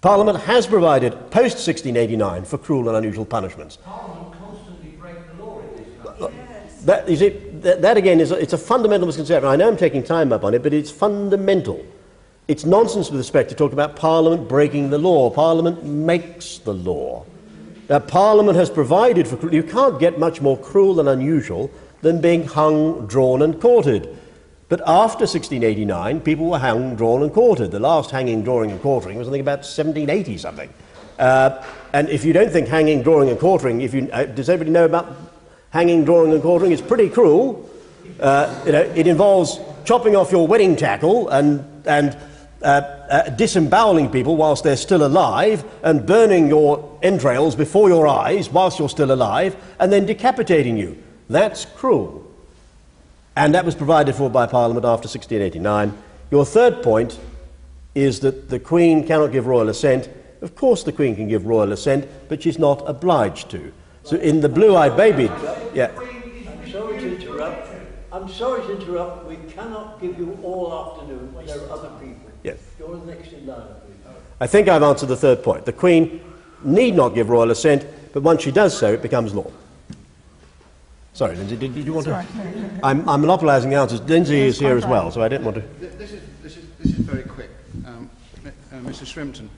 Parliament has provided post 1689 for cruel and unusual punishments. Parliament constantly break the law in this country. That, you see, that, that again is a, it's a fundamental misconception. I know I'm taking time up on it, but it's fundamental. It's nonsense with respect to talk about Parliament breaking the law. Parliament makes the law. Now, Parliament has provided for you can't get much more cruel and unusual than being hung, drawn, and quartered. But after 1689, people were hung, drawn, and quartered. The last hanging, drawing, and quartering was, I think, about 1780 something. Uh, and if you don't think hanging, drawing, and quartering, if you, uh, does everybody know about hanging, drawing, and quartering? It's pretty cruel. Uh, you know, it involves chopping off your wedding tackle and, and uh, uh, disemboweling people whilst they're still alive and burning your entrails before your eyes whilst you're still alive and then decapitating you. That's cruel. And that was provided for by Parliament after 1689. Your third point is that the Queen cannot give royal assent. Of course, the Queen can give royal assent, but she's not obliged to. So, in the blue eyed baby. Yeah. I'm sorry to interrupt. I'm sorry to interrupt. We cannot give you all afternoon. There are other people. Yes. You're the next in line. I think I've answered the third point. The Queen need not give royal assent, but once she does so, it becomes law. Sorry, Lindsay, did, did you want to? Right, no, no, no. I'm, I'm monopolising the answers. Lindsay is here as well, so I didn't want to. This is, this is, this is very quick. Um, uh, Mr. Shrimpton.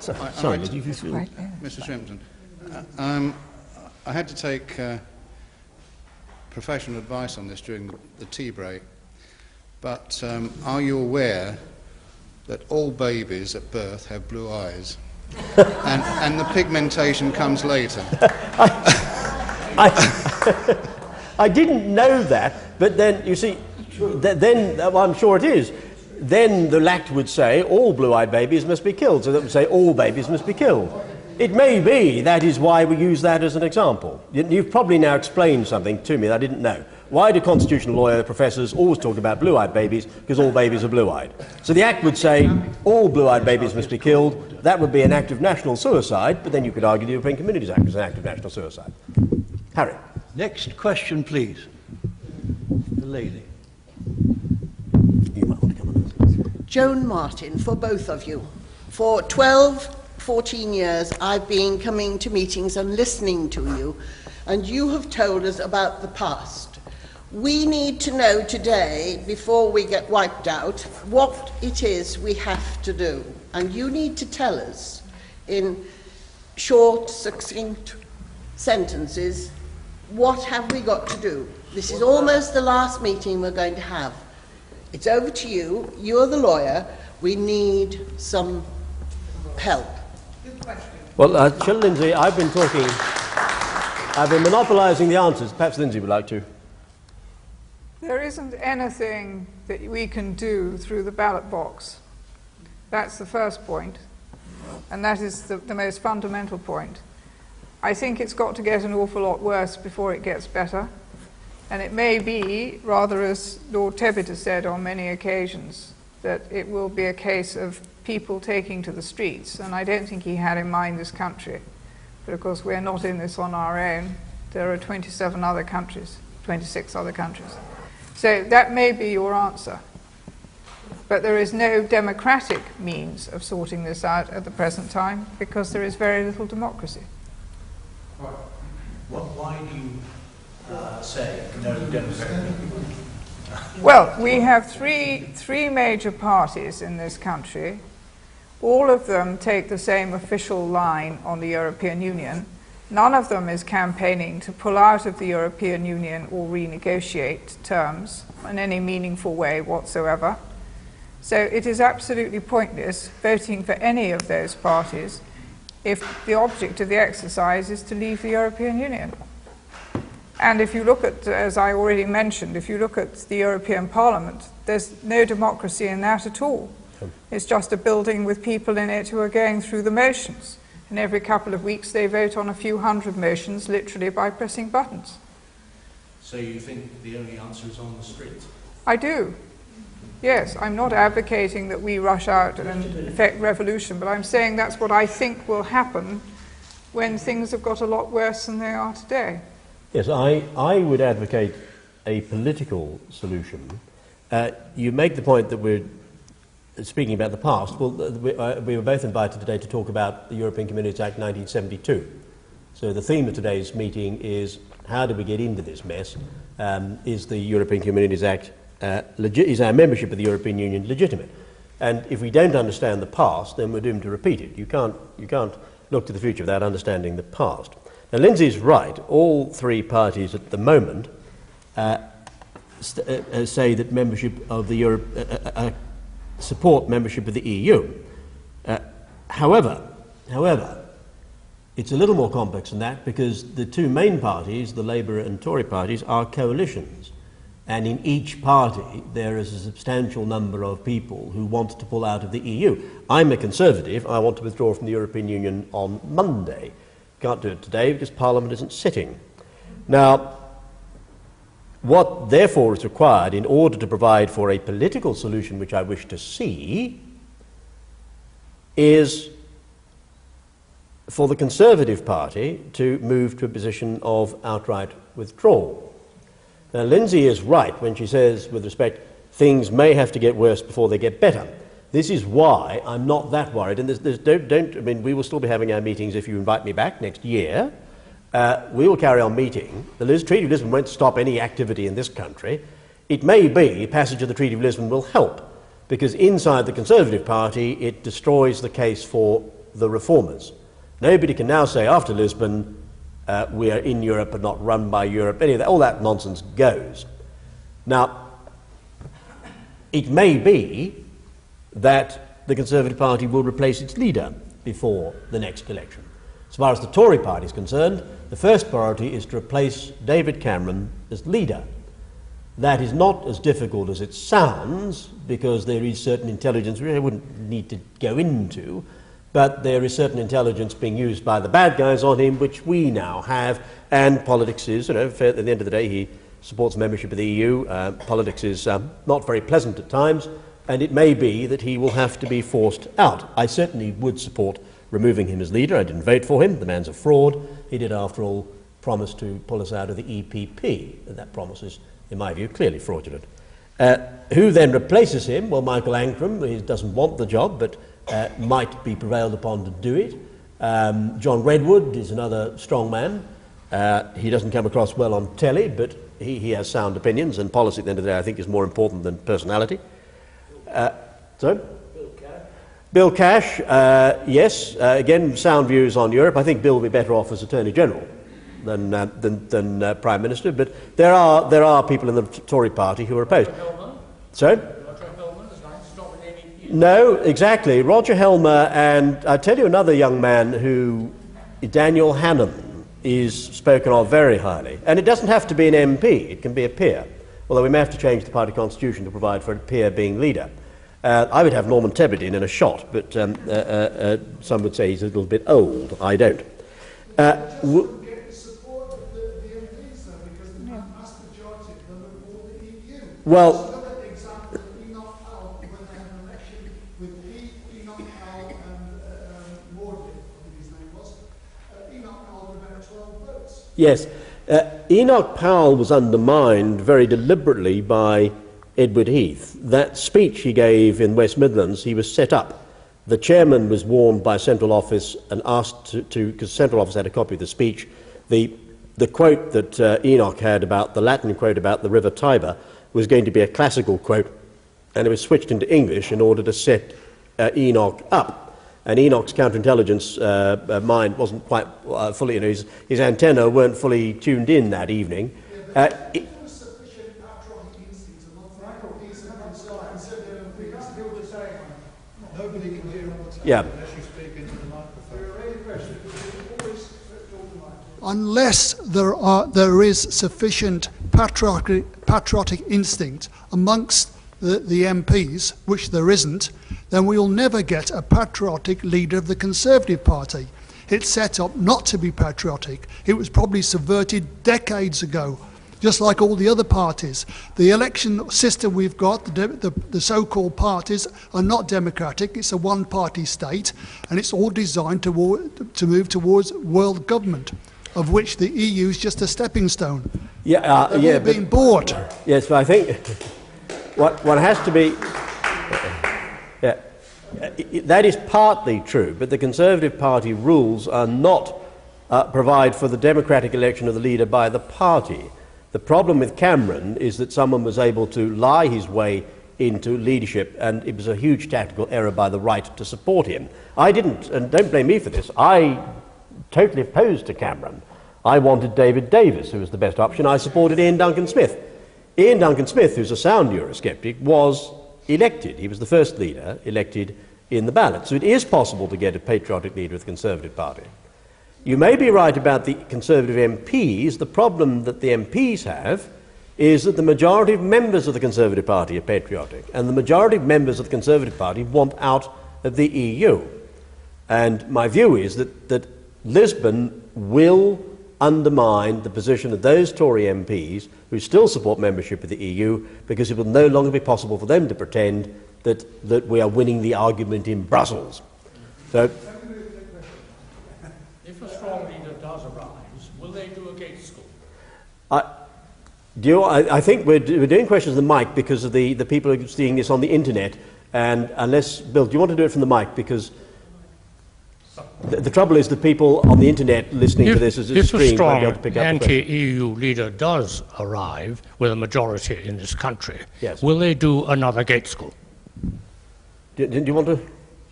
So, I- I sorry, like did you feel? Right, yeah. Mr. Shrimpton. Uh, um, I had to take uh, professional advice on this during the tea break. But um, are you aware that all babies at birth have blue eyes? [laughs] and, and the pigmentation comes later. I, I [laughs] didn't know that, but then, you see, th- then, uh, well, I'm sure it is. Then the Act would say all blue eyed babies must be killed, so that would say all babies must be killed. It may be that is why we use that as an example. You- You've probably now explained something to me that I didn't know. Why do constitutional lawyer professors always talk about blue eyed babies? Because all babies are blue eyed. So the Act would say all blue eyed babies must be killed. That would be an act of national suicide, but then you could argue the European Communities Act is an act of national suicide. Harry. Next question, please. The lady. Joan Martin, for both of you. For 12, 14 years, I've been coming to meetings and listening to you, and you have told us about the past. We need to know today, before we get wiped out, what it is we have to do. And you need to tell us in short, succinct sentences what have we got to do. This is almost the last meeting we're going to have. It's over to you. You're the lawyer. We need some help. Well, uh, Chill Lindsay, I've been talking, I've been monopolising the answers. Perhaps Lindsay would like to. There isn't anything that we can do through the ballot box. That's the first point, and that is the, the most fundamental point. I think it's got to get an awful lot worse before it gets better, and it may be, rather as Lord Tebbit has said on many occasions, that it will be a case of people taking to the streets, and I don't think he had in mind this country. But of course, we're not in this on our own. There are 27 other countries, 26 other countries. So that may be your answer. But there is no democratic means of sorting this out at the present time because there is very little democracy. Why do you uh, say no democratic? Well, we have three, three major parties in this country, All of them take the same official line on the European Union. None of them is campaigning to pull out of the European Union or renegotiate terms in any meaningful way whatsoever. So it is absolutely pointless voting for any of those parties if the object of the exercise is to leave the European Union. And if you look at, as I already mentioned, if you look at the European Parliament, there's no democracy in that at all. Hmm. It's just a building with people in it who are going through the motions. And every couple of weeks they vote on a few hundred motions literally by pressing buttons. So you think the only answer is on the street? I do. Yes, I'm not advocating that we rush out and effect revolution, but I'm saying that's what I think will happen when things have got a lot worse than they are today. Yes, I, I would advocate a political solution. Uh, you make the point that we're speaking about the past. Well, we, uh, we were both invited today to talk about the European Communities Act 1972. So the theme of today's meeting is how do we get into this mess? Um, is the European Communities Act, uh, is our membership of the European Union legitimate? And if we don't understand the past, then we're doomed to repeat it. You can't, you can't look to the future without understanding the past. Now, Lindsay's right. All three parties at the moment uh, uh, uh, say that membership of the Europe, uh, uh, uh, support membership of the EU. However, however, it's a little more complex than that because the two main parties, the Labour and Tory parties, are coalitions. And in each party, there is a substantial number of people who want to pull out of the EU. I'm a conservative. I want to withdraw from the European Union on Monday. Can't do it today because Parliament isn't sitting. Now, what therefore is required in order to provide for a political solution which I wish to see is for the Conservative Party to move to a position of outright withdrawal. Now, Lindsay is right when she says, with respect, things may have to get worse before they get better. This is why I'm not that worried. And there's, there's, don't, don't, I mean, we will still be having our meetings if you invite me back next year. Uh, we will carry on meeting. The Lis- Treaty of Lisbon won't stop any activity in this country. It may be passage of the Treaty of Lisbon will help, because inside the Conservative Party it destroys the case for the reformers. Nobody can now say after Lisbon uh, we are in Europe and not run by Europe. Any of that, all that nonsense goes. Now, it may be that the Conservative Party will replace its leader before the next election. As far as the Tory party is concerned, the first priority is to replace David Cameron as leader. That is not as difficult as it sounds because there is certain intelligence which I wouldn't need to go into, but there is certain intelligence being used by the bad guys on him which we now have, and politics is, you know, at the end of the day, he supports membership of the EU. Uh, politics is um, not very pleasant at times, and it may be that he will have to be forced out. I certainly would support removing him as leader. I didn't vote for him. The man's a fraud. He did, after all, promise to pull us out of the EPP. And that promise is, in my view, clearly fraudulent. Uh, who then replaces him? Well, Michael Ancram, he doesn't want the job, but uh, might be prevailed upon to do it. Um, John Redwood is another strong man. Uh, he doesn't come across well on telly, but he, he has sound opinions, and policy at the end of the day, I think, is more important than personality. Uh, so? Bill Cash, uh, yes, uh, again, sound views on Europe. I think Bill will be better off as Attorney General than, uh, than, than uh, Prime Minister, but there are, there are people in the Tory party who are opposed. Sorry? No, exactly. Roger Helmer, and I tell you another young man who, Daniel Hannan, is spoken of very highly. And it doesn't have to be an MP, it can be a peer, although we may have to change the party constitution to provide for a peer being leader. Uh, I would have Norman Tebbit in a shot, but um, uh, uh, uh, some would say he's a little bit old. I don't. Uh, w- well, Yes. Uh, Enoch Powell was undermined very deliberately by Edward Heath. That speech he gave in West Midlands, he was set up. The chairman was warned by Central Office and asked to, because Central Office had a copy of the speech, the, the quote that uh, Enoch had about, the Latin quote about the River Tiber, was going to be a classical quote, and it was switched into English in order to set uh, Enoch up. And Enoch's counterintelligence uh, uh, mind wasn't quite uh, fully, you know, his, his antenna weren't fully tuned in that evening. Uh, it- Nobody can hear what's yeah. Unless you speak into the microphone. unless there, are, there is sufficient patriotic, patriotic instinct amongst the, the MPs, which there isn't, then we will never get a patriotic leader of the Conservative Party. It's set up not to be patriotic. It was probably subverted decades ago, just like all the other parties. The election system we've got, the, the, the so-called parties, are not democratic. It's a one-party state, and it's all designed to, to move towards world government, of which the EU is just a stepping stone. Yeah, uh, yeah, being bought. Yes, but I think [laughs] what, what has to be. Yeah, that is partly true, but the Conservative Party rules are not uh, provide for the democratic election of the leader by the party. The problem with Cameron is that someone was able to lie his way into leadership, and it was a huge tactical error by the right to support him. I didn't, and don't blame me for this, I totally opposed to Cameron. I wanted David Davis, who was the best option. I supported Iain Duncan Smith. Iain Duncan Smith, who's a sound Eurosceptic, was elected. He was the first leader elected in the ballot. So it is possible to get a patriotic leader of the Conservative Party. You may be right about the Conservative MPs. The problem that the MPs have is that the majority of members of the Conservative Party are patriotic, and the majority of members of the Conservative Party want out of the EU. And my view is that, that Lisbon will undermine the position of those Tory MPs who still support membership of the EU because it will no longer be possible for them to pretend that, that we are winning the argument in Brussels. So, If a strong leader does arise, will they do a Gaitskell? I, do you, I, I think we're, we're doing questions on the mic because of the, the people who are seeing this on the internet. And unless, Bill, do you want to do it from the mic? Because the, the trouble is the people on the internet listening to this as a if a screen won't be strong able to pick up the question. anti-EU leader does arrive with a majority in this country, Yes. will they do another Gaitskell? Do, do you want to?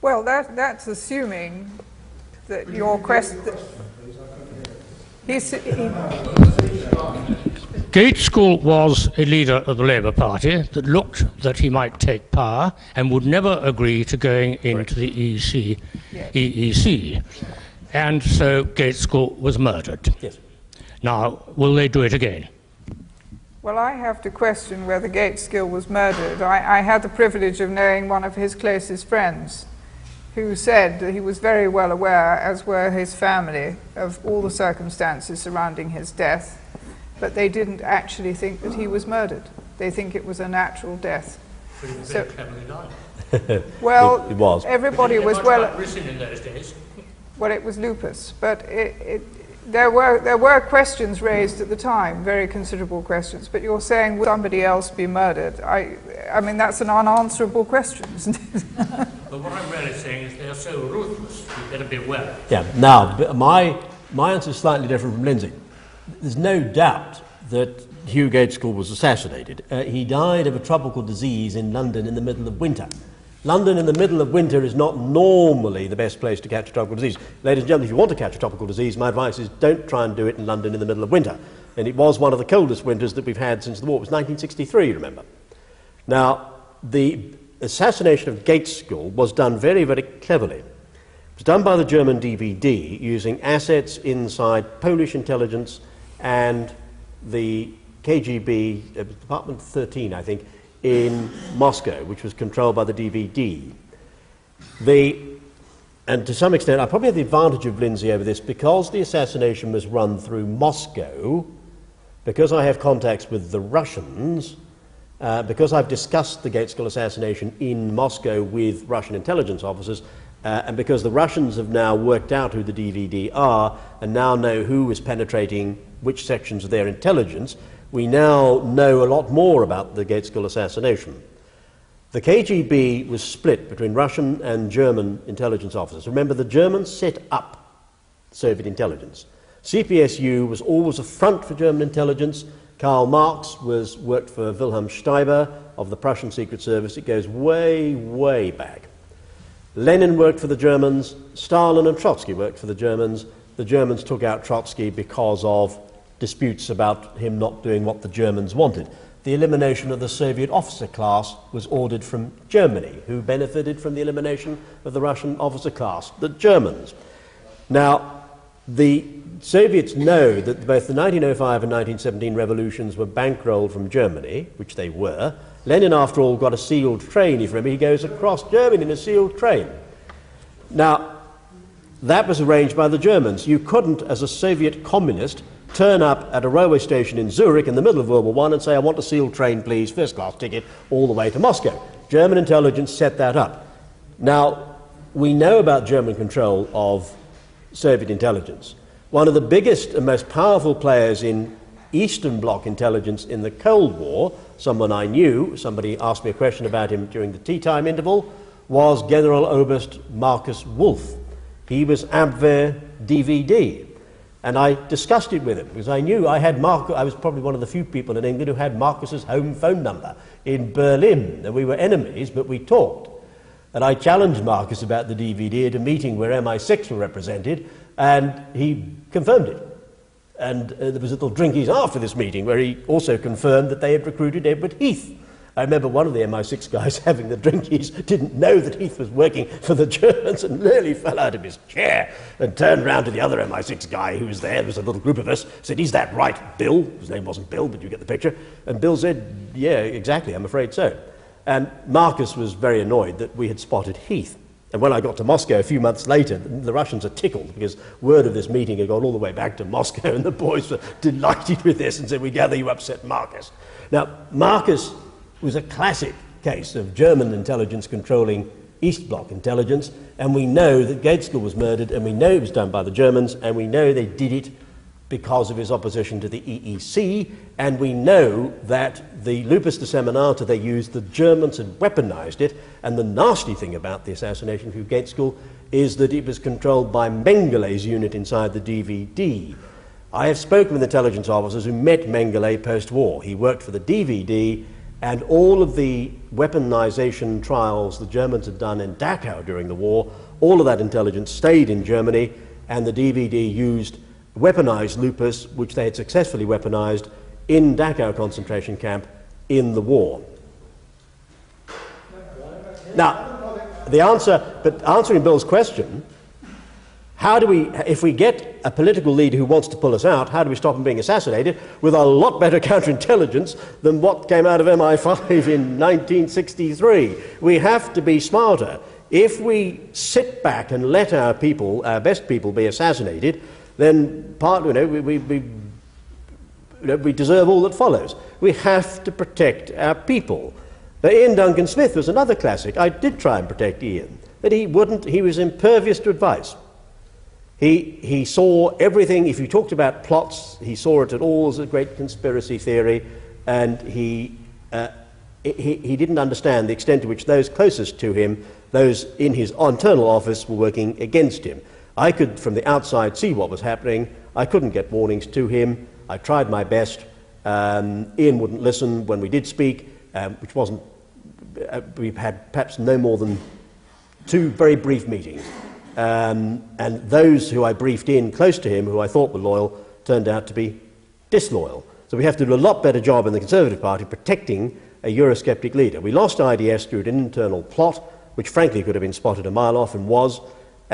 Well, that, that's assuming that your question. He's, he, School was a leader of the Labour Party that looked that he might take power and would never agree to going into the E EEC, EEC. And so School was murdered. Yes. Now, will they do it again? well, I have to question whether Gaitskell was murdered. I, I had the privilege of knowing one of his closest friends who said that he was very well aware, as were his family, of all the circumstances surrounding his death, but they didn't actually think that he was murdered. They think it was a natural death. But he was So- very cleverly done. [laughs] Well, It- it was. everybody was well. like in those days. [laughs] Well, it was lupus, but it, it, there, were, there were questions raised at the time, very considerable questions. But you're saying, would somebody else be murdered? I, I mean, that's an unanswerable question, isn't it? [laughs] But what I'm really saying is they're so ruthless, you better beware. Yeah. Now, my, my answer is slightly different from Lindsay. There's no doubt that Hugh Gaitskell was assassinated. Uh, he died of a tropical disease in London in the middle of winter. London in the middle of winter is not normally the best place to catch a tropical disease. Ladies and gentlemen, if you want to catch a tropical disease, my advice is don't try and do it in London in the middle of winter. And it was one of the coldest winters that we've had since the war. It was 1963, remember. Now, the assassination of Gaitskell was done very, very cleverly. It was done by the German DVD using assets inside Polish intelligence and the KGB, uh, Department 13, I think, in Moscow, which was controlled by the DVD. The, and to some extent, I probably have the advantage of Lindsay over this because the assassination was run through Moscow, because I have contacts with the Russians, uh, because I've discussed the Gaitskell assassination in Moscow with Russian intelligence officers, uh, and because the Russians have now worked out who the DVD are and now know who is penetrating which sections of their intelligence, we now know a lot more about the Gaitskell assassination. The KGB was split between Russian and German intelligence officers. Remember, the Germans set up Soviet intelligence. CPSU was always a front for German intelligence. Karl Marx was, worked for Wilhelm Stieber of the Prussian Secret Service. It goes way, way back. Lenin worked for the Germans, Stalin and Trotsky worked for the Germans. The Germans took out Trotsky because of disputes about him not doing what the Germans wanted. The elimination of the Soviet officer class was ordered from Germany. Who benefited from the elimination of the Russian officer class? The Germans. Now, the Soviets know that both the 1905 and 1917 revolutions were bankrolled from Germany, which they were. Lenin, after all, got a sealed train, if you remember. He goes across Germany in a sealed train. Now, that was arranged by the Germans. You couldn't, as a Soviet communist, turn up at a railway station in Zurich in the middle of World War I and say, I want a sealed train, please, first class ticket, all the way to Moscow. German intelligence set that up. Now, we know about German control of Soviet intelligence. One of the biggest and most powerful players in Eastern Bloc intelligence in the Cold War, someone I knew, somebody asked me a question about him during the tea time interval, was General Oberst Markus Wolf. He was Abwehr DVD. And I discussed it with him because I knew I had Markus, I was probably one of the few people in England who had Markus's home phone number in Berlin. And we were enemies, but we talked. And I challenged Markus about the DVD at a meeting where MI6 were represented, and he confirmed it. And uh, there was a little drinkies after this meeting where he also confirmed that they had recruited Edward Heath. I remember one of the MI6 guys [laughs] having the drinkies didn't know that Heath was working for the [laughs] Germans and nearly fell out of his chair and turned round to the other MI6 guy who was there. There was a little group of us. Said, "Is that right, Bill?" His name wasn't Bill, but you get the picture. And Bill said, "Yeah, exactly. I'm afraid so." And Markus was very annoyed that we had spotted Heath. And when I got to Moscow a few months later, the Russians are tickled because word of this meeting had gone all the way back to Moscow, and the boys were delighted with this and said, We gather you upset Markus. Now, Markus was a classic case of German intelligence controlling East Bloc intelligence, and we know that Gaitskell was murdered, and we know it was done by the Germans, and we know they did it because of his opposition to the EEC, and we know that the lupus disseminata they used, the Germans had weaponized it, and the nasty thing about the assassination of Hugh Gaitskell is that it was controlled by Mengele's unit inside the DVD. I have spoken with intelligence officers who met Mengele post-war. He worked for the DVD, and all of the weaponization trials the Germans had done in Dachau during the war, all of that intelligence stayed in Germany, and the DVD used weaponized lupus, which they had successfully weaponized in Dachau concentration camp in the war. Now, the answer, but answering Bill's question, how do we, if we get a political leader who wants to pull us out, how do we stop him being assassinated with a lot better counterintelligence than what came out of MI5 [laughs] in 1963? We have to be smarter. If we sit back and let our people, our best people, be assassinated, then partly, you know, we, we, we, you know, we deserve all that follows. We have to protect our people. Now, Iain Duncan Smith was another classic. I did try and protect Iain, but he wouldn't, he was impervious to advice. He, he saw everything, if you talked about plots, he saw it at all as a great conspiracy theory, and he, uh, he, he didn't understand the extent to which those closest to him, those in his internal office, were working against him. I could, from the outside, see what was happening. I couldn't get warnings to him. I tried my best. Um, Iain wouldn't listen when we did speak, um, which wasn't. Uh, we've had perhaps no more than two very brief meetings. Um, and those who I briefed in close to him, who I thought were loyal, turned out to be disloyal. So we have to do a lot better job in the Conservative Party protecting a Eurosceptic leader. We lost IDS through an internal plot, which frankly could have been spotted a mile off and was.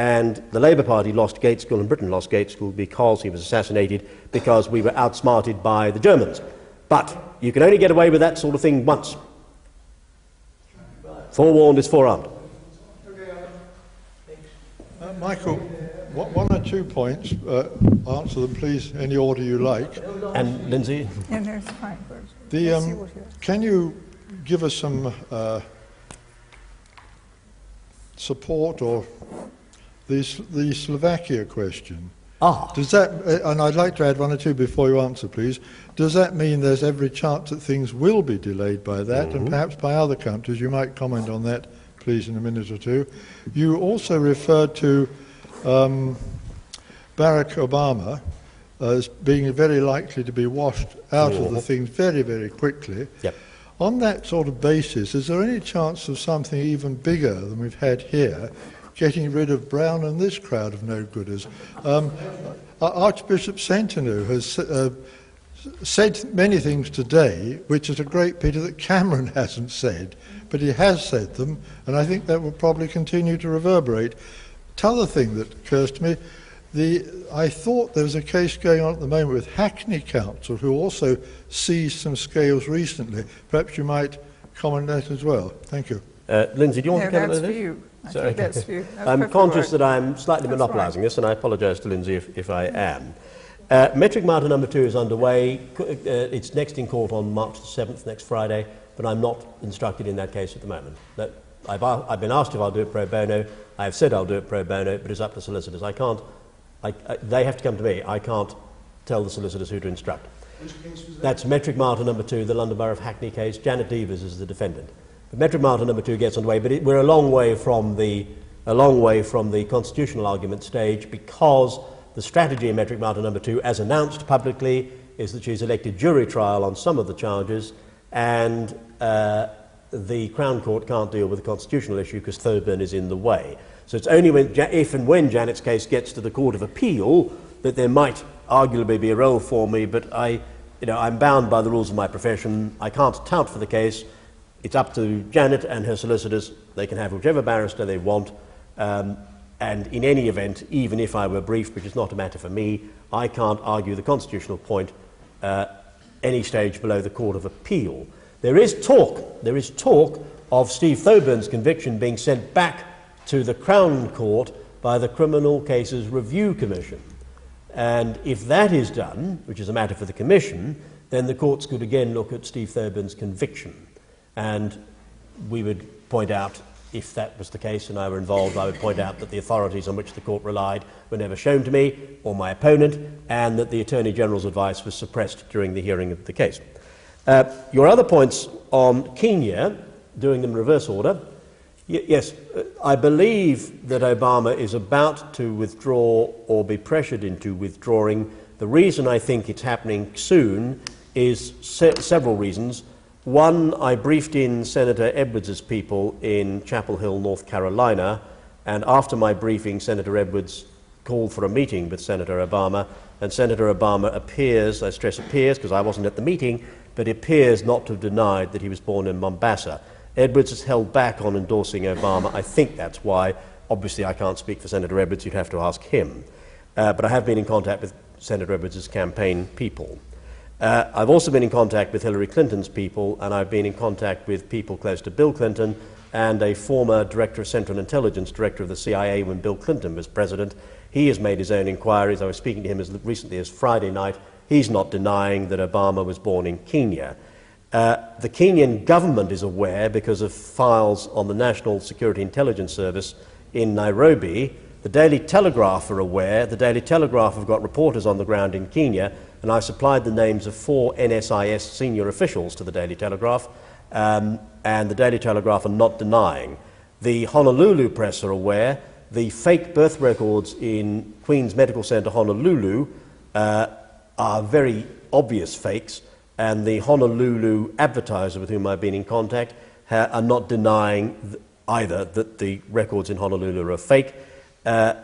And the Labour Party lost Gaitskell and Britain lost Gaitskell because he was assassinated because we were outsmarted by the Germans. But you can only get away with that sort of thing once. Forewarned is forearmed. Uh, Michael, one or two points. Uh, answer them, please, any order you like. And Lindsay? Yeah, no, it's fine. The, um, can you give us some uh, support or the, the Slovakia question? Ah. Does that, uh, and I'd like to add one or two before you answer, please. Does that mean there's every chance that things will be delayed by that mm-hmm. and perhaps by other countries? You might comment on that, please, in a minute or two. You also referred to um, Barack Obama as being very likely to be washed out mm-hmm. of the thing very, very quickly. Yep. On that sort of basis, is there any chance of something even bigger than we've had here, getting rid of Brown and this crowd of no-gooders? Um, Archbishop Sentamu has uh, said many things today, which is a great pity that Cameron [laughs] hasn't said, but he has said them, and I think that will probably continue to reverberate. T'other thing that occurs to me, the, I thought there was a case going on at the moment with Hackney Council, who also seized some scales recently. Perhaps you might comment on that as well. Thank you. Uh, Lindsay, do you want No, to comment that's on for this? you. I Sorry. think that's for you. That's I'm conscious right. that I'm slightly That's monopolising right. this, and I apologise to Lindsay if, if I am. Uh, Metric Martyr number two is underway. Uh, it's next in court on March the 7th, next Friday, but I'm not instructed in that case at the moment. No, I've, a- I've been asked if I'll do it pro bono. I've said I'll do it pro bono, but it's up to solicitors. I can't, I, I, they have to come to me. I can't tell the solicitors who to instruct. That's Metric Martyr number two, the London Borough of Hackney case. Janet Devers is the defendant. But Metric Martyr number two gets underway, but it, we're a long way from the a long way from the constitutional argument stage because the strategy in Metric Martyr number two, as announced publicly, is that she's elected jury trial on some of the charges, and uh, the Crown Court can't deal with the constitutional issue because Thoburn is in the way. So it's only when, if and when Janet's case gets to the Court of Appeal that there might arguably be a role for me, but I, you know, I'm bound by the rules of my profession. I can't tout for the case. It's up to Janet and her solicitors. They can have whichever barrister they want. Um, and in any event, even if I were briefed, which is not a matter for me, I can't argue the constitutional point uh, any stage below the Court of Appeal. There is talk, there is talk of Steve Thoburn's conviction being sent back to the Crown Court by the Criminal Cases Review Commission. And if that is done, which is a matter for the Commission, then the courts could again look at Steve Thoburn's conviction. And we would point out, if that was the case and I were involved, I would point out that the authorities on which the court relied were never shown to me or my opponent, and that the Attorney General's advice was suppressed during the hearing of the case. Uh, your other points on Kenya, doing them in reverse order. Y- yes, uh, I believe that Obama is about to withdraw or be pressured into withdrawing. The reason I think it's happening soon is se- several reasons. One, I briefed in Senator Edwards' people in Chapel Hill, North Carolina, and after my briefing, Senator Edwards called for a meeting with Senator Obama, and Senator Obama appears, I stress appears because I wasn't at the meeting, but appears not to have denied that he was born in Mombasa. Edwards has held back on endorsing Obama. I think that's why. Obviously, I can't speak for Senator Edwards, you'd have to ask him. Uh, but I have been in contact with Senator Edwards' campaign people. Uh, I've also been in contact with Hillary Clinton's people, and I've been in contact with people close to Bill Clinton and a former director of Central Intelligence, director of the CIA when Bill Clinton was president. He has made his own inquiries. I was speaking to him as recently as Friday night. He's not denying that Obama was born in Kenya. Uh, the Kenyan government is aware because of files on the National Security Intelligence Service in Nairobi. The Daily Telegraph are aware. The Daily Telegraph have got reporters on the ground in Kenya, and I supplied the names of four NSIS senior officials to the Daily Telegraph, um, and the Daily Telegraph are not denying. The Honolulu press are aware. The fake birth records in Queen's Medical Center, Honolulu, uh, are very obvious fakes, and the Honolulu advertiser with whom I've been in contact ha- are not denying th- either that the records in Honolulu are fake. Uh,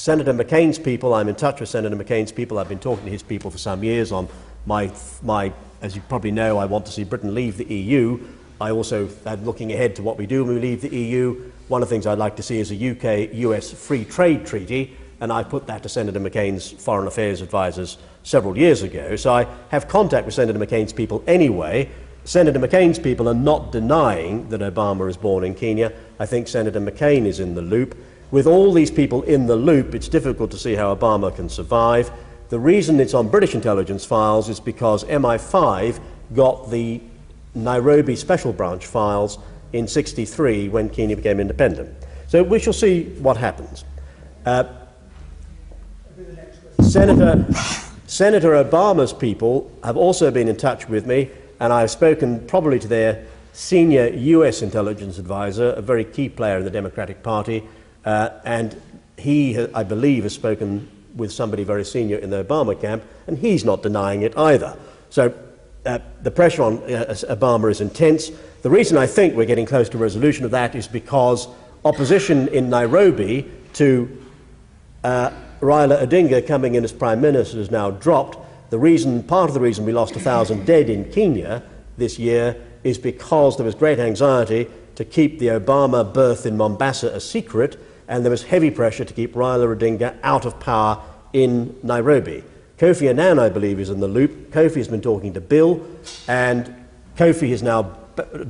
Senator McCain's people, I'm in touch with Senator McCain's people. I've been talking to his people for some years on my, my as you probably know, I want to see Britain leave the EU. I also looking ahead to what we do when we leave the EU. One of the things I'd like to see is a UK US free trade treaty, and I put that to Senator McCain's foreign affairs advisors several years ago. So I have contact with Senator McCain's people anyway. Senator McCain's people are not denying that Obama is born in Kenya. I think Senator McCain is in the loop. With all these people in the loop, it's difficult to see how Obama can survive. The reason it's on British intelligence files is because MI5 got the Nairobi Special Branch files in 63 when Kenya became independent. So we shall see what happens. Uh, Senator, Senator Obama's people have also been in touch with me, and I've spoken probably to their senior US intelligence advisor, a very key player in the Democratic Party, uh, and he, I believe, has spoken with somebody very senior in the Obama camp, and he's not denying it either. So uh, the pressure on uh, Obama is intense. The reason I think we're getting close to resolution of that is because opposition in Nairobi to uh, Raila Odinga coming in as Prime Minister has now dropped. The reason, part of the reason we lost a thousand dead in Kenya this year is because there was great anxiety to keep the Obama birth in Mombasa a secret, and there was heavy pressure to keep Raila Odinga out of power in Nairobi. Kofi Annan, I believe, is in the loop. Kofi has been talking to Bill, and Kofi has now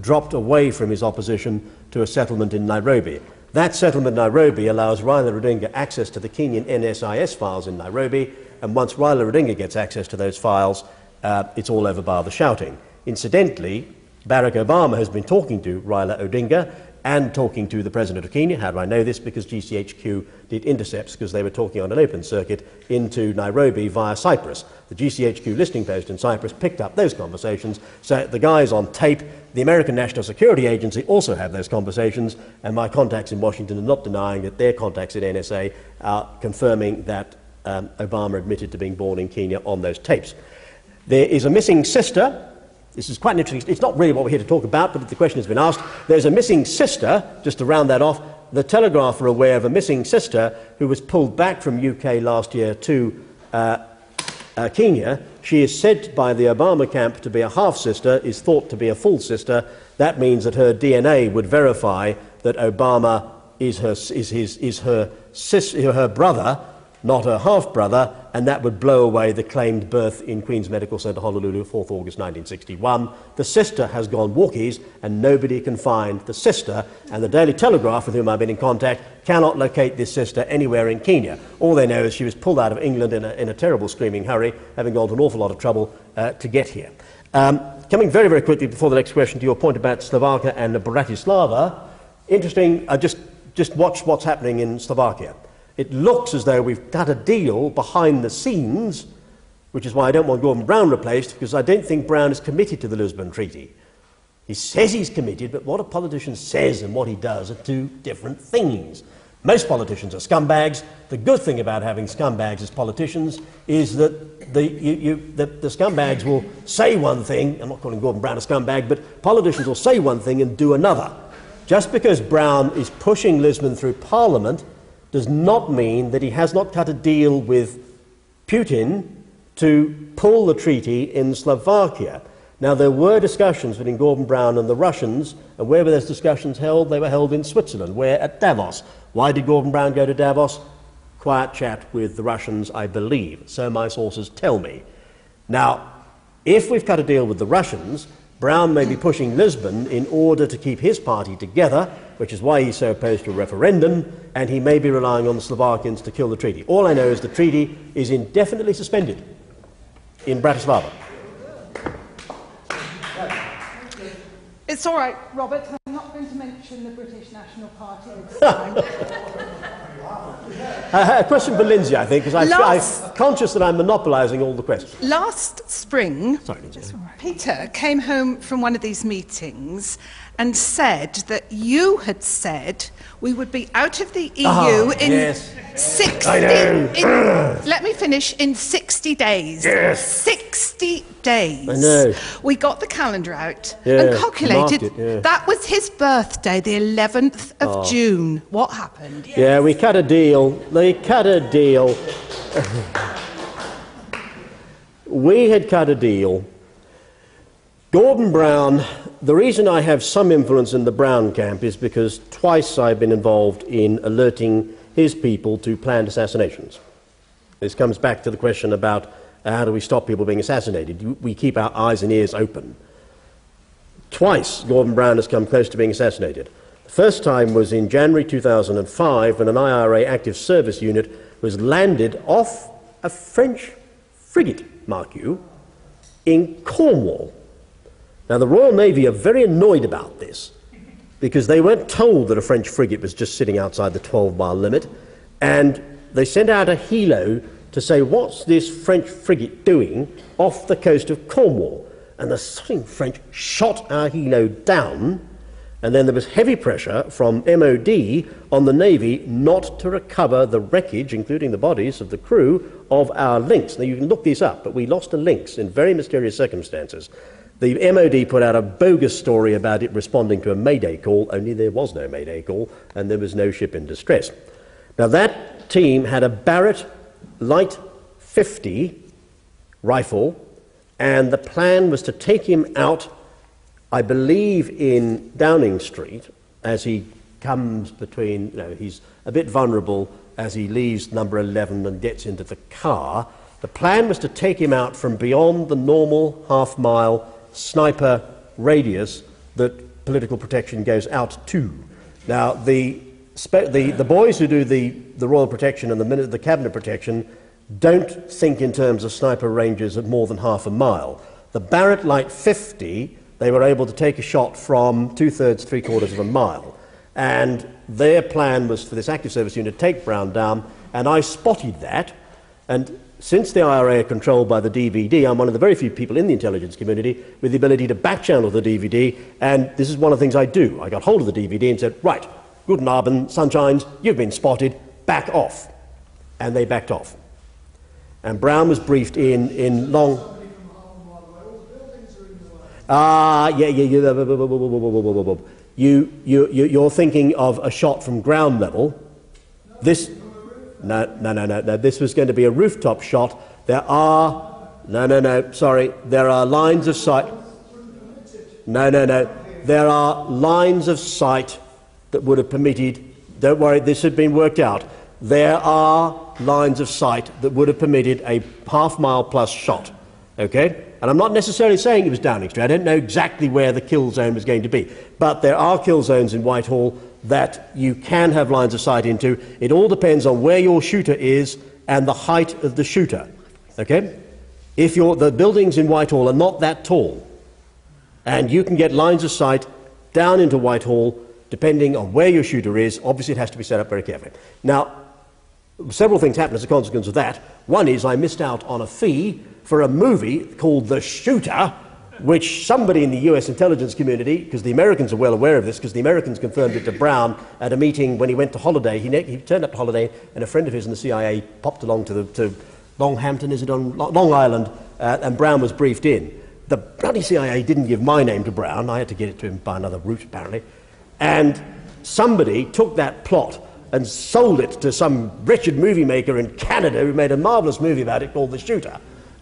dropped away from his opposition to a settlement in Nairobi. That settlement in Nairobi allows Raila Odinga access to the Kenyan NSIS files in Nairobi, and once Raila Odinga gets access to those files, uh, it's all over bar the shouting. Incidentally, Barack Obama has been talking to Raila Odinga and talking to the President of Kenya. How do I know this? Because GCHQ did intercepts because they were talking on an open circuit into Nairobi via Cyprus. The GCHQ listening post in Cyprus picked up those conversations. So the guys on tape, the American National Security Agency also have those conversations, and my contacts in Washington are not denying that their contacts at NSA are confirming that um, Obama admitted to being born in Kenya on those tapes. There is a missing sister this is quite an interesting. It's not really what we're here to talk about, but the question has been asked. There's a missing sister, just to round that off. The Telegraph are aware of a missing sister who was pulled back from UK last year to uh, uh, Kenya. She is said by the Obama camp to be a half sister, is thought to be a full sister. That means that her DNA would verify that Obama is her, is his, is her, sis, her brother not her half brother, and that would blow away the claimed birth in Queen's Medical Centre, Honolulu, 4th August 1961. The sister has gone walkies, and nobody can find the sister, and the Daily Telegraph, with whom I've been in contact, cannot locate this sister anywhere in Kenya. All they know is she was pulled out of England in a, in a terrible screaming hurry, having gone to an awful lot of trouble uh, to get here. Um, coming very, very quickly before the next question to your point about Slovakia and Bratislava, interesting, uh, just, just watch what's happening in Slovakia. It looks as though we've got a deal behind the scenes, which is why I don't want Gordon Brown replaced, because I don't think Brown is committed to the Lisbon Treaty. He says he's committed, but what a politician says and what he does are two different things. Most politicians are scumbags. The good thing about having scumbags as politicians is that the, you, you, the, the scumbags will say one thing. I'm not calling Gordon Brown a scumbag, but politicians will say one thing and do another. Just because Brown is pushing Lisbon through Parliament does not mean that he has not cut a deal with Putin to pull the treaty in Slovakia. Now, there were discussions between Gordon Brown and the Russians, and where were those discussions held? They were held in Switzerland, where at Davos. Why did Gordon Brown go to Davos? Quiet chat with the Russians, I believe. So my sources tell me. Now, if we've cut a deal with the Russians, Brown may be pushing Lisbon in order to keep his party together, which is why he's so opposed to a referendum, and he may be relying on the Slovakians to kill the treaty. All I know is the treaty is indefinitely suspended in Bratislava. It's all right, Robert. I'm not going to mention the British National Party this [laughs] time. a question for Lindsay, I think, because I'm conscious that I'm monopolising all the questions. Last spring, Sorry. Peter came home from one of these meetings and said that you had said we would be out of the EU Ah, in yes. 60 I know. in- let me finish in 60 days Yes. 60 days I know. we got the calendar out Yeah, and calculated yeah. that was his birthday the 11th of Oh. June what happened Yeah, we cut a deal. They cut a deal. [laughs] we had cut a deal. Gordon Brown, the reason I have some influence in the Brown camp is because twice I've been involved in alerting his people to planned assassinations. This comes back to the question about uh, how do we stop people being assassinated. We keep our eyes and ears open. Twice Gordon Brown has come close to being assassinated. The first time was in January 2005 when an IRA active service unit was landed off a French frigate, mark you, in Cornwall. Now, the Royal Navy are very annoyed about this because they weren't told that a French frigate was just sitting outside the 12 mile limit, and they sent out a helo to say, What's this French frigate doing off the coast of Cornwall? And the sodding French shot our helo down, And then there was heavy pressure from MOD on the Navy not to recover the wreckage, including the bodies of the crew, of our Lynx. Now, you can look these up, but we lost a Lynx in very mysterious circumstances. The MOD put out a bogus story about it responding to a Mayday call, only there was no Mayday call, and there was no ship in distress. Now, that team had a Barrett Light 50 rifle, and the plan was to take him out I believe in Downing Street, as he comes between, you know, he's a bit vulnerable as he leaves number 11 and gets into the car. The plan was to take him out from beyond the normal half mile sniper radius that political protection goes out to. Now, the, the, the boys who do the, the Royal Protection and the, the Cabinet Protection don't think in terms of sniper ranges of more than half a mile. The Barrett Light 50 they were able to take a shot from two thirds, three quarters of a mile. And their plan was for this active service unit to take Brown down, and I spotted that. And since the IRA are controlled by the DVD, I'm one of the very few people in the intelligence community with the ability to backchannel the DVD, and this is one of the things I do. I got hold of the DVD and said, Right, Guten Abend, sunshines, you've been spotted, back off. And they backed off. And Brown was briefed in, in long. Ah, yeah, yeah, yeah. You, you, you, you're thinking of a shot from ground level. This, no, no, no, no, no. This was going to be a rooftop shot. There are, no, no, no, sorry. There are lines of sight. No, no, no. There are lines of sight that would have permitted, don't worry, this had been worked out. There are lines of sight that would have permitted a half mile plus shot. Okay? And I'm not necessarily saying it was Downing Street. I don't know exactly where the kill zone was going to be. But there are kill zones in Whitehall that you can have lines of sight into. It all depends on where your shooter is and the height of the shooter. Okay? If the buildings in Whitehall are not that tall, and you can get lines of sight down into Whitehall, depending on where your shooter is, obviously it has to be set up very carefully. Now, several things happened as a consequence of that. One is I missed out on a fee for a movie called The Shooter, which somebody in the US intelligence community, because the Americans are well aware of this, because the Americans confirmed it to Brown at a meeting when he went to holiday. He, he turned up to holiday, and a friend of his in the CIA popped along to, the, to Longhampton, is it on Long Island, uh, and Brown was briefed in. The bloody CIA didn't give my name to Brown. I had to get it to him by another route, apparently. And somebody took that plot and sold it to some wretched movie maker in Canada who made a marvelous movie about it called The Shooter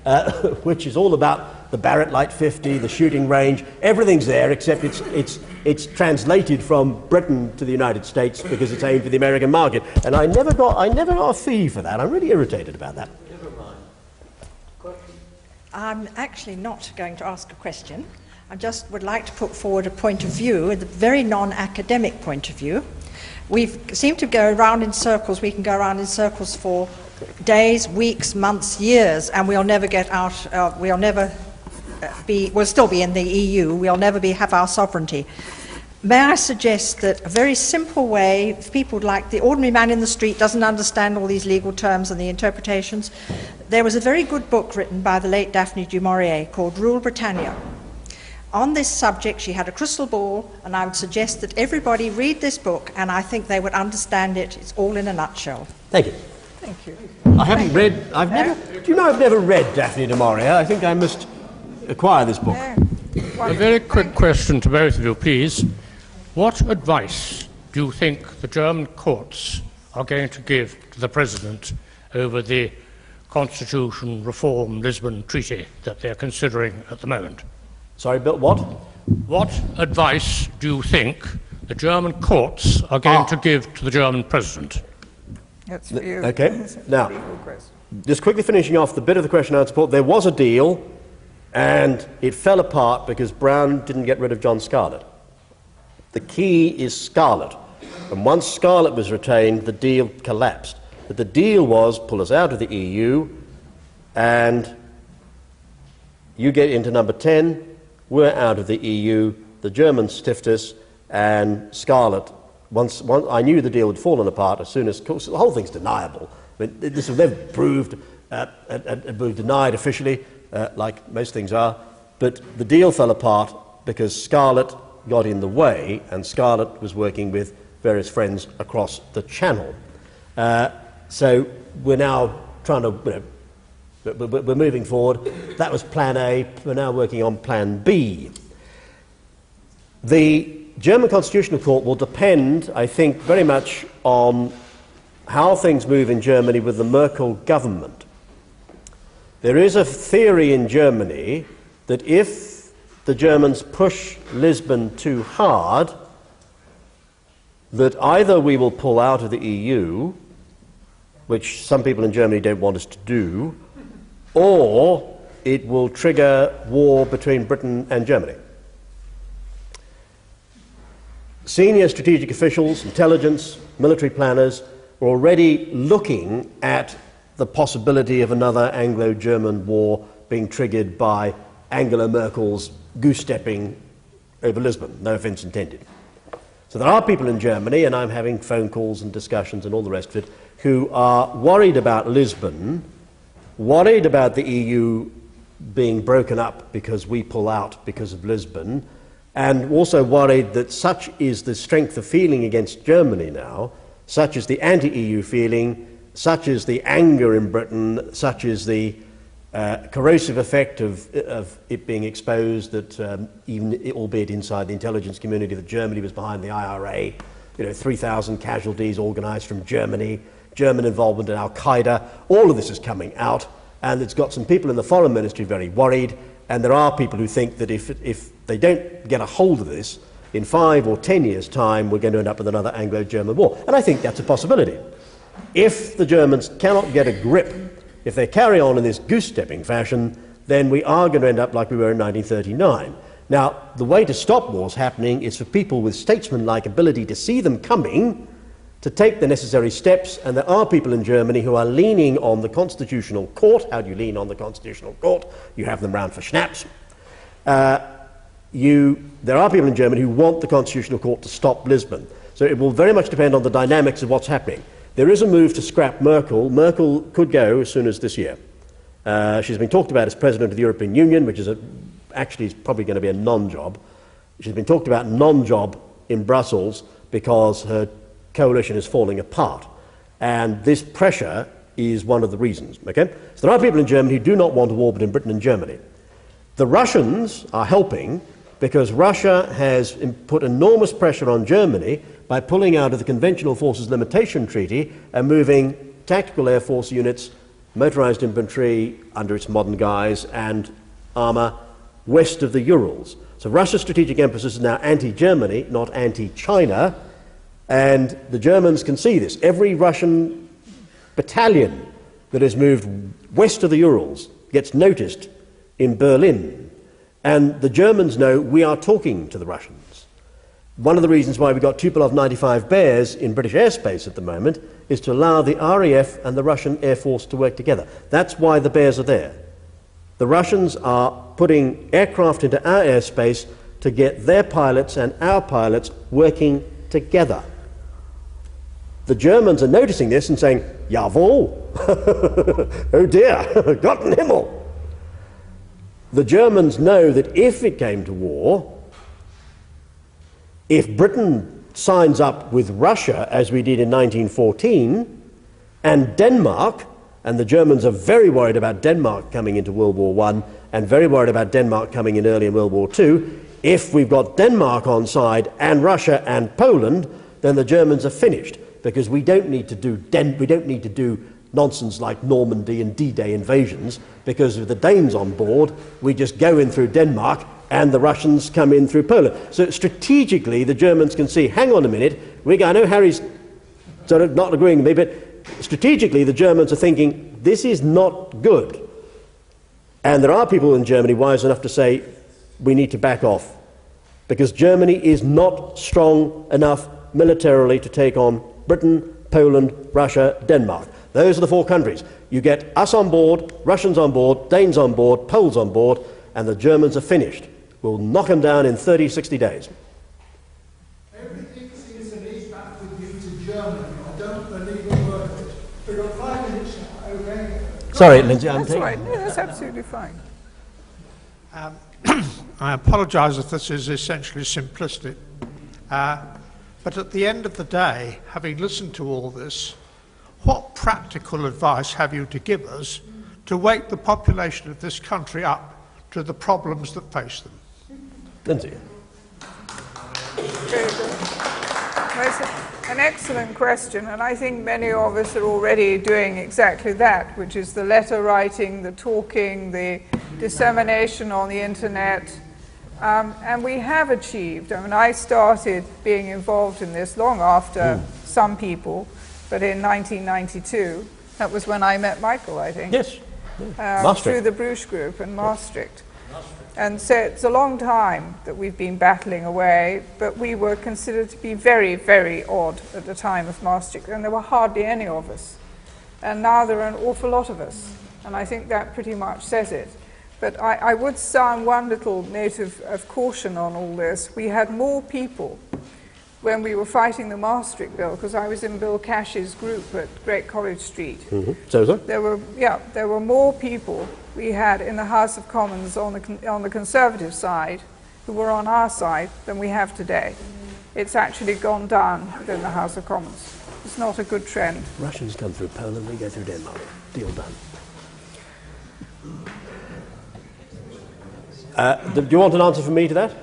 uh, [laughs] which is all about the Barrett Light 50, the shooting range. Everything's there, except it's, it's, it's translated from Britain to the United States because it's aimed for the American market. And I never got, I never got a fee for that. I'm really irritated about that. Never mind. Question? I'm actually not going to ask a question. I just would like to put forward a point of view, a very non academic point of view. We seem to go around in circles, we can go around in circles for days, weeks, months, years, and we'll never get out, uh, we'll never be, we'll still be in the EU, we'll never be, have our sovereignty. May I suggest that a very simple way, if people like the ordinary man in the street doesn't understand all these legal terms and the interpretations, there was a very good book written by the late Daphne du Maurier called Rule Britannia. On this subject, she had a crystal ball, and I would suggest that everybody read this book, and I think they would understand it. It's all in a nutshell. Thank you. Thank you. I haven't read. I've never. Do you know I've never read Daphne du Maurier? I think I must acquire this book. A very quick question to both of you, please. What advice do you think the German courts are going to give to the President over the Constitution Reform Lisbon Treaty that they're considering at the moment? Sorry, Bill, what? What advice do you think the German courts are going ah. to give to the German President? That's for you. Okay. [laughs] now, just quickly finishing off the bit of the question I support. There was a deal, and it fell apart because Brown didn't get rid of John Scarlett. The key is Scarlett. And once Scarlett was retained, the deal collapsed. But the deal was pull us out of the EU, and you get into number 10, we're out of the EU, the Germans stiffed us, and Scarlett once, once I knew the deal had fallen apart as soon as course, the whole thing's deniable. I mean, this was never proved uh, and, and, denied officially, uh, like most things are. But the deal fell apart because Scarlett got in the way, and Scarlett was working with various friends across the channel. Uh, so we're now trying to, you know, we're moving forward. That was plan A. We're now working on plan B. The German Constitutional Court will depend, I think, very much on how things move in Germany with the Merkel government. There is a theory in Germany that if the Germans push Lisbon too hard, that either we will pull out of the EU, which some people in Germany don't want us to do, or it will trigger war between Britain and Germany. Senior strategic officials, intelligence, military planners are already looking at the possibility of another Anglo German war being triggered by Angela Merkel's goose stepping over Lisbon. No offence intended. So there are people in Germany, and I'm having phone calls and discussions and all the rest of it, who are worried about Lisbon, worried about the EU being broken up because we pull out because of Lisbon, and also worried that such is the strength of feeling against Germany now, such is the anti EU feeling, such is the anger in Britain, such is the uh, corrosive effect of, of it being exposed that um, even albeit inside the intelligence community that Germany was behind the IRA, you know, 3,000 casualties organized from Germany, German involvement in Al Qaeda, all of this is coming out, and it's got some people in the foreign ministry very worried, and there are people who think that if, if they don't get a hold of this, in five or ten years' time, we're going to end up with another Anglo German war. And I think that's a possibility. If the Germans cannot get a grip if they carry on in this goose stepping fashion, then we are going to end up like we were in 1939. Now, the way to stop wars happening is for people with statesman-like ability to see them coming, to take the necessary steps, and there are people in Germany who are leaning on the Constitutional Court. How do you lean on the Constitutional Court? You have them round for schnapps. Uh, you, there are people in Germany who want the Constitutional Court to stop Lisbon. So it will very much depend on the dynamics of what's happening. There is a move to scrap Merkel. Merkel could go as soon as this year. Uh, she's been talked about as president of the European Union, which is a, actually is probably going to be a non-job. She's been talked about non-job in Brussels because her coalition is falling apart. And this pressure is one of the reasons. Okay? So there are people in Germany who do not want a war between Britain and Germany. The Russians are helping because Russia has put enormous pressure on Germany by pulling out of the Conventional Forces Limitation Treaty and moving tactical air force units, motorized infantry under its modern guise, and armor west of the Urals. So Russia's strategic emphasis is now anti Germany, not anti China, and the Germans can see this. Every Russian battalion that is moved west of the Urals gets noticed in Berlin. And the Germans know we are talking to the Russians. One of the reasons why we've got Tupolev 95 Bears in British airspace at the moment is to allow the RAF and the Russian Air Force to work together. That's why the Bears are there. The Russians are putting aircraft into our airspace to get their pilots and our pilots working together. The Germans are noticing this and saying, Jawohl! [laughs] oh dear, [laughs] Gott in Himmel! The Germans know that if it came to war, if Britain signs up with Russia, as we did in 1914, and Denmark, and the Germans are very worried about Denmark coming into World War I and very worried about Denmark coming in early in World War II, if we've got Denmark on side and Russia and Poland, then the Germans are finished because we don't need to do, Den- we don't need to do nonsense like Normandy and D-Day invasions because with the Danes on board, we just go in through Denmark and the Russians come in through Poland. So strategically, the Germans can see, hang on a minute, we I know Harry's sort of not agreeing with me, but strategically, the Germans are thinking, this is not good. And there are people in Germany wise enough to say, we need to back off. Because Germany is not strong enough militarily to take on Britain, Poland, Russia, Denmark. Those are the four countries. You get us on board, Russians on board, Danes on board, Poles on board, and the Germans are finished. We'll knock them down in 30, 60 days. Everything seems to lead back with you to Germany. I don't believe a word of it. We've got five minutes now, okay? Sorry, Lindsay, I'm That's taking. right. No, that's absolutely fine. Um, [clears throat] I apologise if this is essentially simplistic, uh, but at the end of the day, having listened to all this, what practical advice have you to give us to wake the population of this country up to the problems that face them? Lindsay. Very good. Well, it's an excellent question, and I think many of us are already doing exactly that, which is the letter writing, the talking, the dissemination on the internet. Um, and we have achieved. I mean, I started being involved in this long after some people, but in 1992. That was when I met Michael, I think. Yes. Um, Maastricht. through the Bruce Group in Maastricht. And so it's a long time that we've been battling away, but we were considered to be very, very odd at the time of Maastricht, and there were hardly any of us. And now there are an awful lot of us, and I think that pretty much says it. But I, I would sound one little note of, of caution on all this. We had more people when we were fighting the Maastricht Bill, because I was in Bill Cash's group at Great College Street. Mhm. So, so? There were, yeah, there were more people we had in the House of Commons on the, on the Conservative side who were on our side than we have today. It's actually gone down within the House of Commons. It's not a good trend. Russians come through Poland, we go through Denmark. Deal done. Uh, do you want an answer from me to that?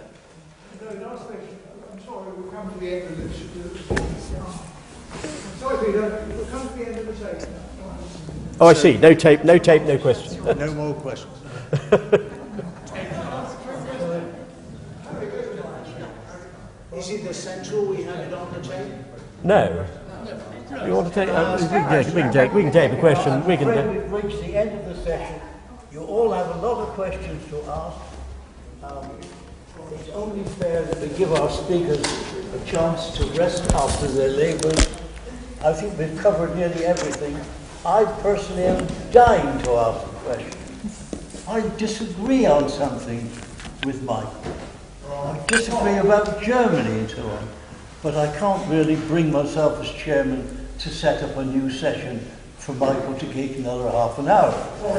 Oh, I see. No tape, no tape, no question. No more questions. [laughs] Is it essential we have it on the tape? No. You want to take? Uh, we, can take we can take. We can take the question. We can. When take- we've reached the end of the session, you all have a lot of questions to ask. Um, it's only fair that we give our speakers a chance to rest after their labours. I think we've covered nearly everything. I personally am dying to ask a question. I disagree on something with Mike. I disagree about Germany and so on. But I can't really bring myself as chairman to set up a new session for Michael to keep another half an hour.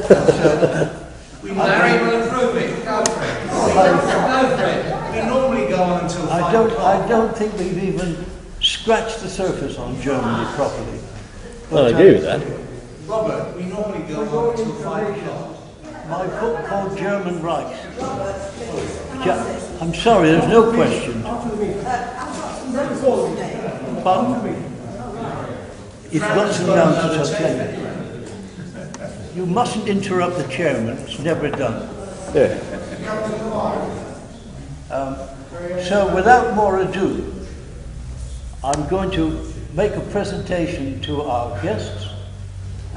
So, [laughs] We Larry will approve it. Go for it. Go for it. We normally go on until I five don't, o'clock. I don't think we've even scratched the surface on Germany properly. Well, I agree uh, with that. Robert, we normally go on until five o'clock. My book called German Rights. I'm sorry, there's no question. Pardon? If you've got some answers, I'll tell you. You mustn't interrupt the chairman, it's never done. Yeah. Um, so without more ado, I'm going to make a presentation to our guests,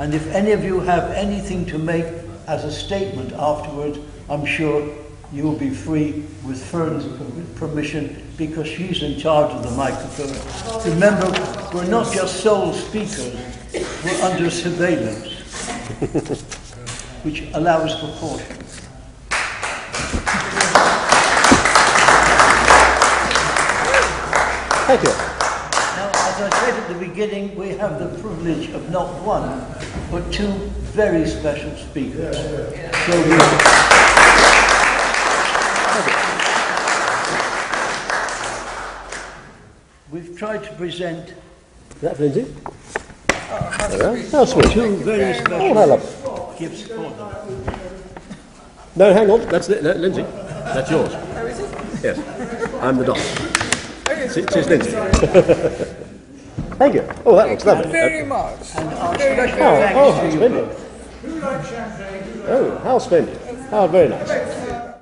and if any of you have anything to make as a statement afterwards, I'm sure you'll be free with Fern's permission because she's in charge of the microphone. Remember, we're not just sole speakers, we're under surveillance, which allows for caution. Thank you. Now, as I said at the beginning, we have the privilege of not one, but two very special speakers. So we, we've tried to present Is that Lindsay? There we are. How sweet. two very oh, special Oh, how lovely. gifts for them. No, hang on. That's Li- no, Lindsay. That's yours. Oh, is it? Yes. I'm the dog. Okay. It's, it's Lindsay. [laughs] Thank you. Oh, that looks lovely. Very much. Very Oh, oh, how splendid. Oh, how splendid. How very nice.